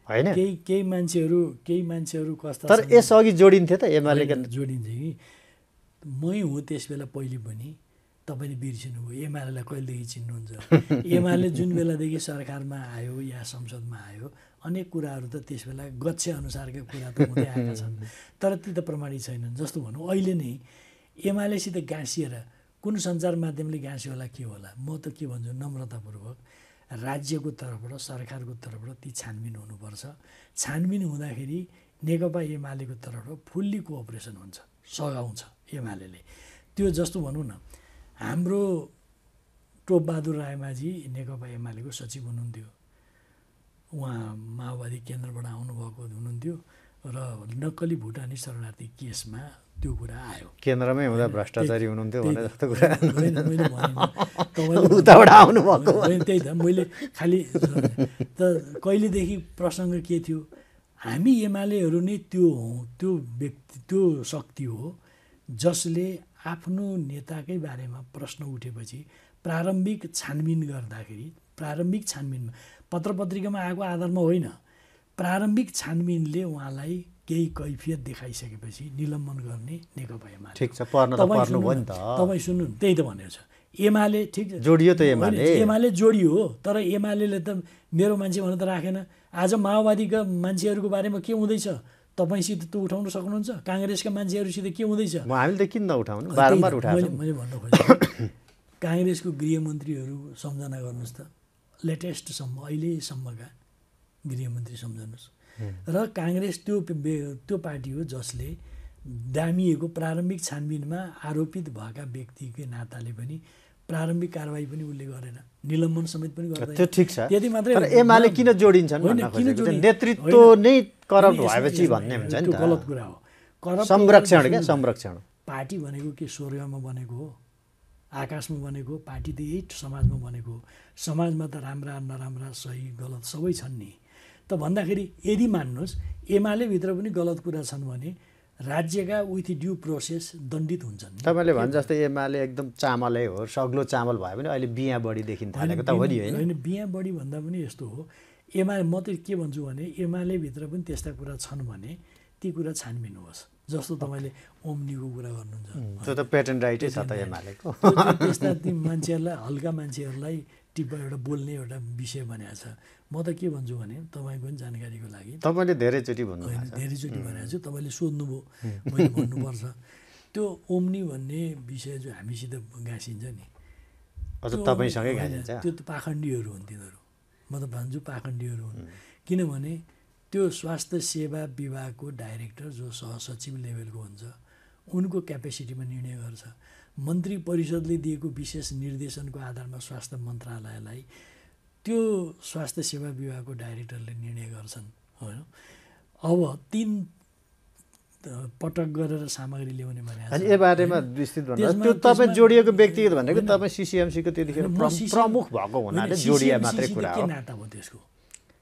होइन? केही केही मान्छेहरू केही मान्छेहरू कस्ता तर यसअघि जोडिन्थ्यो त एमालेका होइन, जोडिन्छ कि। मै हुँ त्यस बेला पहिले पनि तपाईँले बिर्सिनुभयो। एमालेलाई कहिलेदेखि चिन्नुहुन्छ? एमाले जुन बेलादेखि सरकारमा आयो या संसदमा आयो अनेक कुराहरू त त्यस बेला गच्छे अनुसारका कुरा त हुँदै आएका छन्। तर ती त प्रमाणित छैनन्। जस्तो भनौँ अहिले नै एमालेसित गाँसिएर कुन सञ्चार माध्यमले गाँस्यो होला के होला? म त के भन्छु नम्रतापूर्वक राज्यको तर्फबाट सरकारको तर्फबाट ती छानबिन हुनुपर्छ। छानबिन हुँदाखेरि नेकपा एमालेको तर्फबाट फुल्ली कोअपरेसन हुन्छ सघाउँछ एमाले त्यो जस्तो भनौँ न हाम्रो टोपबहादुर रायमाझी नेकपा एमालेको सचिव हुनुहुन्थ्यो। उहाँ माओवादी केन्द्रबाट आउनुभएको हुनुहुन्थ्यो र नक्कली भुटानी शरणार्थी केसमा त्यो कुरा आयो। केन्द्रमै हुँदा भ्रष्टाचारी हुनुहुन्थ्यो जस्तो कुरा उताबाट आउनुभएको। होइन, त्यही त। मैले खालि त कहिलेदेखि प्रसङ्ग के थियो? हामी एमालेहरू नै त्यो हौँ त्यो व्यक्ति त्यो शक्ति हो जसले आफ्नो नेताकै बारेमा प्रश्न उठेपछि प्रारम्भिक छानबिन गर्दाखेरि प्रारम्भिक छानबिनमा पत्र पत्रिकामा आएको आधारमा होइन। प्रारम्भिक छानबिनले उहाँलाई केही कैफियत देखाइसकेपछि निलम्बन गर्ने नेकपा एमाले ठिक छ तपाईँ सुन्नु त्यही त भनेको छ। एमाले ठिक जोडियो त एमाले। एमाले जोडियो तर एमाले त मेरो मान्छे भनेर त राखेन। आज माओवादीका मान्छेहरूको बारेमा के हुँदैछ? तपाईँसित त उठाउन सक्नुहुन्छ? काङ्ग्रेसका मान्छेहरूसित के हुँदैछ? हामीले त किन नउठाउनु मैले भन्न खोजेँ काङ्ग्रेसको गृहमन्त्रीहरू सम्झना गर्नुहोस् त। लेटेस्टसम्म अहिलेसम्मका गृहमन्त्री सम्झनुहोस् र काङ्ग्रेस त्यो त्यो पार्टी हो जसले दामिएको प्रारम्भिक छानबिनमा आरोपित भएका व्यक्तिकै नाताले पनि प्रारम्भिक कारवाही पनि उसले गरेन। निलम्बन समेत पनि गर्दैन। त्यो ठिक छ। त्यति मात्रै। एमाले किन जोडिन्छन् किन? नेतृत्व। नै करप्ट भएपछि भन्ने हुन्छ नि गलत कुरा हो। करप्ट संरक्षण संरक्षण पार्टी भनेको के? स्वर्गमा बनेको हो। आकाशमा बनेको पार्टी त यही समाजमा बनेको समाजमा त राम्रा नराम्रा सही गलत सबै छन् नि। त भन्दाखेरि यदि मान्नुहोस् एमालेभित्र पनि गलत कुरा छन् भने राज्यका विथ ड्यु प्रोसेस दण्डित हुन्छन्। तपाईँले भने जस्तै एमाले एकदम चामलै हो सग्लो चामल भयो भने अहिले बिहा बढी देखिन थालेको त हो नि होइन। होइन बिहा बढी भन्दा पनि यस्तो हो। एमाले म त के भन्छु भने एमालेभित्र पनि त्यस्ता कुरा छन् भने ती कुरा छानबिन होस्। जस्तो तपाईँले ओम्नीको कुरा गर्नुहुन्छ। त्यो त पेटेन्ट राइटै छ त एमालेको। त्यस्ता ती मान्छेहरूलाई हल्का मान्छेहरूलाई टिप्पा एउटा बोल्ने एउटा विषय बनाएको छ। म त के भन्छु भने तपाईँको पनि जानकारीको लागि। तपाईँले धेरैचोटि भन्नु धेरैचोटि भनेको छु। तपाईँले सोध्नुभयो मैले भन्नुपर्छ। त्यो ओम्नी भन्ने विषय जो हामीसित गाँसिन्छ नि। अझ तपाईँसँगै त्यो त पाखण्डीहरू हुन् तिनीहरू। म त भन्छु पाखण्डीहरू हुन्। किनभने त्यो स्वास्थ्य सेवा विभागको डाइरेक्टर जो सहसचिव लेभलको हुन्छ उनको क्यापेसिटीमा निर्णय गर्छ। मन्त्री परिषदले दिएको विशेष निर्देशनको आधारमा स्वास्थ्य मन्त्रालयलाई त्यो स्वास्थ्य सेवा विभागको डाइरेक्टरले निर्णय गर्छन् होइन? अब तिन पटक गरेर सामग्री ल्याउने भने बारेमा विस्तृत त्यो तपाईँ जोडिएको व्यक्तिगत भनेको। तपाईँ सिसिएमसीको त्यतिखेर प्रमुख भएको हुनाले हो। नाता भयो त्यसको?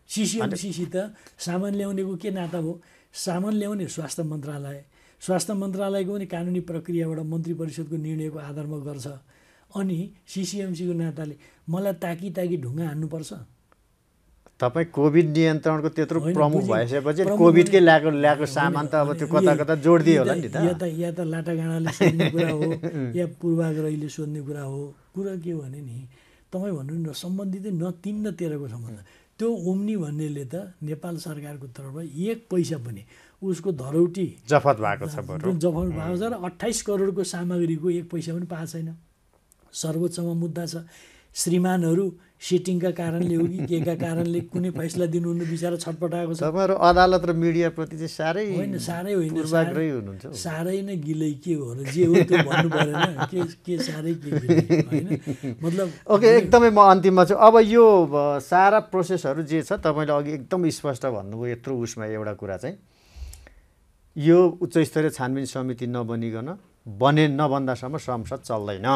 सिसिएमसिसी त सामान ल्याउनेको के नाता भयो सामान ल्याउने स्वास्थ्य मन्त्रालय। स्वास्थ्य मन्त्रालयको पनि कानुनी प्रक्रियाबाट मन्त्री परिषदको निर्णयको आधारमा गर्छ। अनि सिसिएमसीको नाताले मलाई ताकी ताकी ढुङ्गा हान्नुपर्छ। तपाईँ कोभिड नियन्त्रणको त्यत्रो प्रमुख। भइसकेपछि कोभिडकै ल्याएको ल्याएको सामान त अब त्यो कता कता जोडिदियो होला नि त। या त या त लाटागाँडाले सोध्ने कुरा हो या पूर्वाग्रहीले सोध्ने कुरा हो। कुरा के हो भने नि तपाईँ भन्नु न सम्बन्धितै न तिन न तेह्रको सम्बन्ध। त्यो ओम्नी भन्नेले त नेपाल सरकारको तर्फबाट एक पैसा पनि उसको धरौटी जफत भएको छ जफाउनु भएको छ र अठाइस करोडको सामग्रीको एक पैसा पनि पाएको छैन। सर्वोच्चमा मुद्दा छ। श्रीमानहरू सिटिङका कारणले हो कि केका कारणले कुनै फैसला दिनुहुन्न बिचरा छटपटाएको छ। तपाईँहरू अदालत र मिडियाप्रति चाहिँ साह्रै होइन साह्रै होइन साह्रै- हुनुहुन्छ हौ। साह्रै नै गिलै के हो र जे हो त्यो भन्नु परेन। के के साह्रै के होइन? मतलब ओके एकदमै म अन्तिममा छु। अब यो सारा प्रोसेसहरू जे छ तपाईँले अघि एकदम स्पष्ट भन्नुभयो यत्रो उसमा एउटा कुरा चाहिँ। यो उच्च स्तरीय छानबिन समिति नबनिकन बने नबन्दासम्म संसद चल्दैन।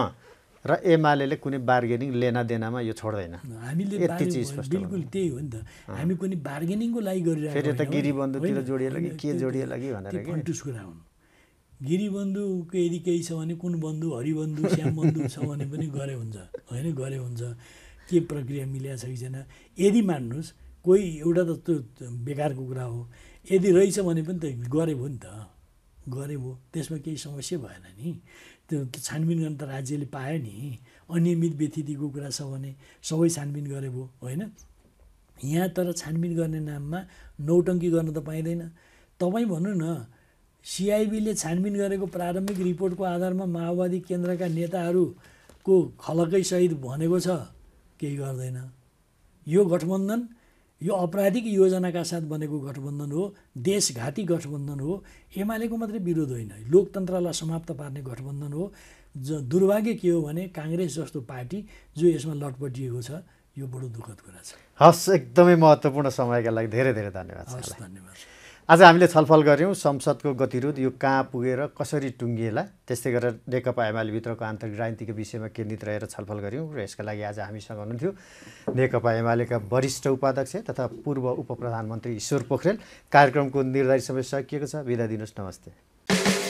र एमाले कुनै बार्गेनिङ लेना देनामा यो छोड्दैन। हामीले यति बिल्कुल त्यही हो नि त। हामी कुनै बार्गेनिङको लागि गरिरहेको फेरि गिरिबन्धुतिर जोडिएला कि के जोडिएला कि भनेर फन्टुस कुरा हुन् गिरिबन्धुको यदि केही छ भने कुन बन्धु हरिबन्धु श्यामबन्धु छ भने पनि गरे हुन्छ। होइन? गरे हुन्छ। के प्रक्रिया मिल्या छ कि छैन? यदि मान्नुहोस् कोही एउटा त त्यो बेकारको कुरा हो। यदि रहेछ भने पनि त गरे भयो नि त। गरे भयो त्यसमा केही समस्या भएन नि। त्यो छानबिन गर्न त राज्यले पायो नि। अनियमित व्यतिथिको कुरा छ भने सबै छानबिन गरे भयो होइन। यहाँ तर छानबिन गर्ने नाममा नौटङ्की गर्न त पाइँदैन। तपाईँ भन्नु न सिआइबीले छानबिन गरेको प्रारम्भिक रिपोर्टको आधारमा माओवादी केन्द्रका नेताहरूको खलकै सहित भनेको छ केही गर्दैन। यो गठबन्धन यो अपराधिक योजनाका साथ बनेको गठबन्धन हो देशघाती गठबन्धन हो एमालेको मात्रै विरोध होइन। लोकतन्त्रलाई समाप्त पार्ने गठबन्धन हो। ज दुर्भाग्य के हो भने काङ्ग्रेस जस्तो पार्टी जो यसमा लटपटिएको छ यो बडो दुःखद कुरा छ। हस् एकदमै महत्त्वपूर्ण समयका लागि धेरै धेरै धन्यवाद हस् धन्यवाद। आज हामीले छलफल गऱ्यौँ संसदको गतिरोध यो कहाँ पुगेर कसरी टुङ्गिएला त्यस्तै गरेर नेकपा एमालेभित्रको आन्तरिक राजनीतिको विषयमा केन्द्रित रहेर छलफल गऱ्यौँ र यसका लागि आज हामीसँग हुनुहुन्थ्यो नेकपा एमालेका वरिष्ठ उपाध्यक्ष तथा पूर्व उप प्रधानमन्त्री ईश्वर पोखरेल। कार्यक्रमको निर्धारित समय सकिएको छ। बिदा दिनुहोस्। नमस्ते।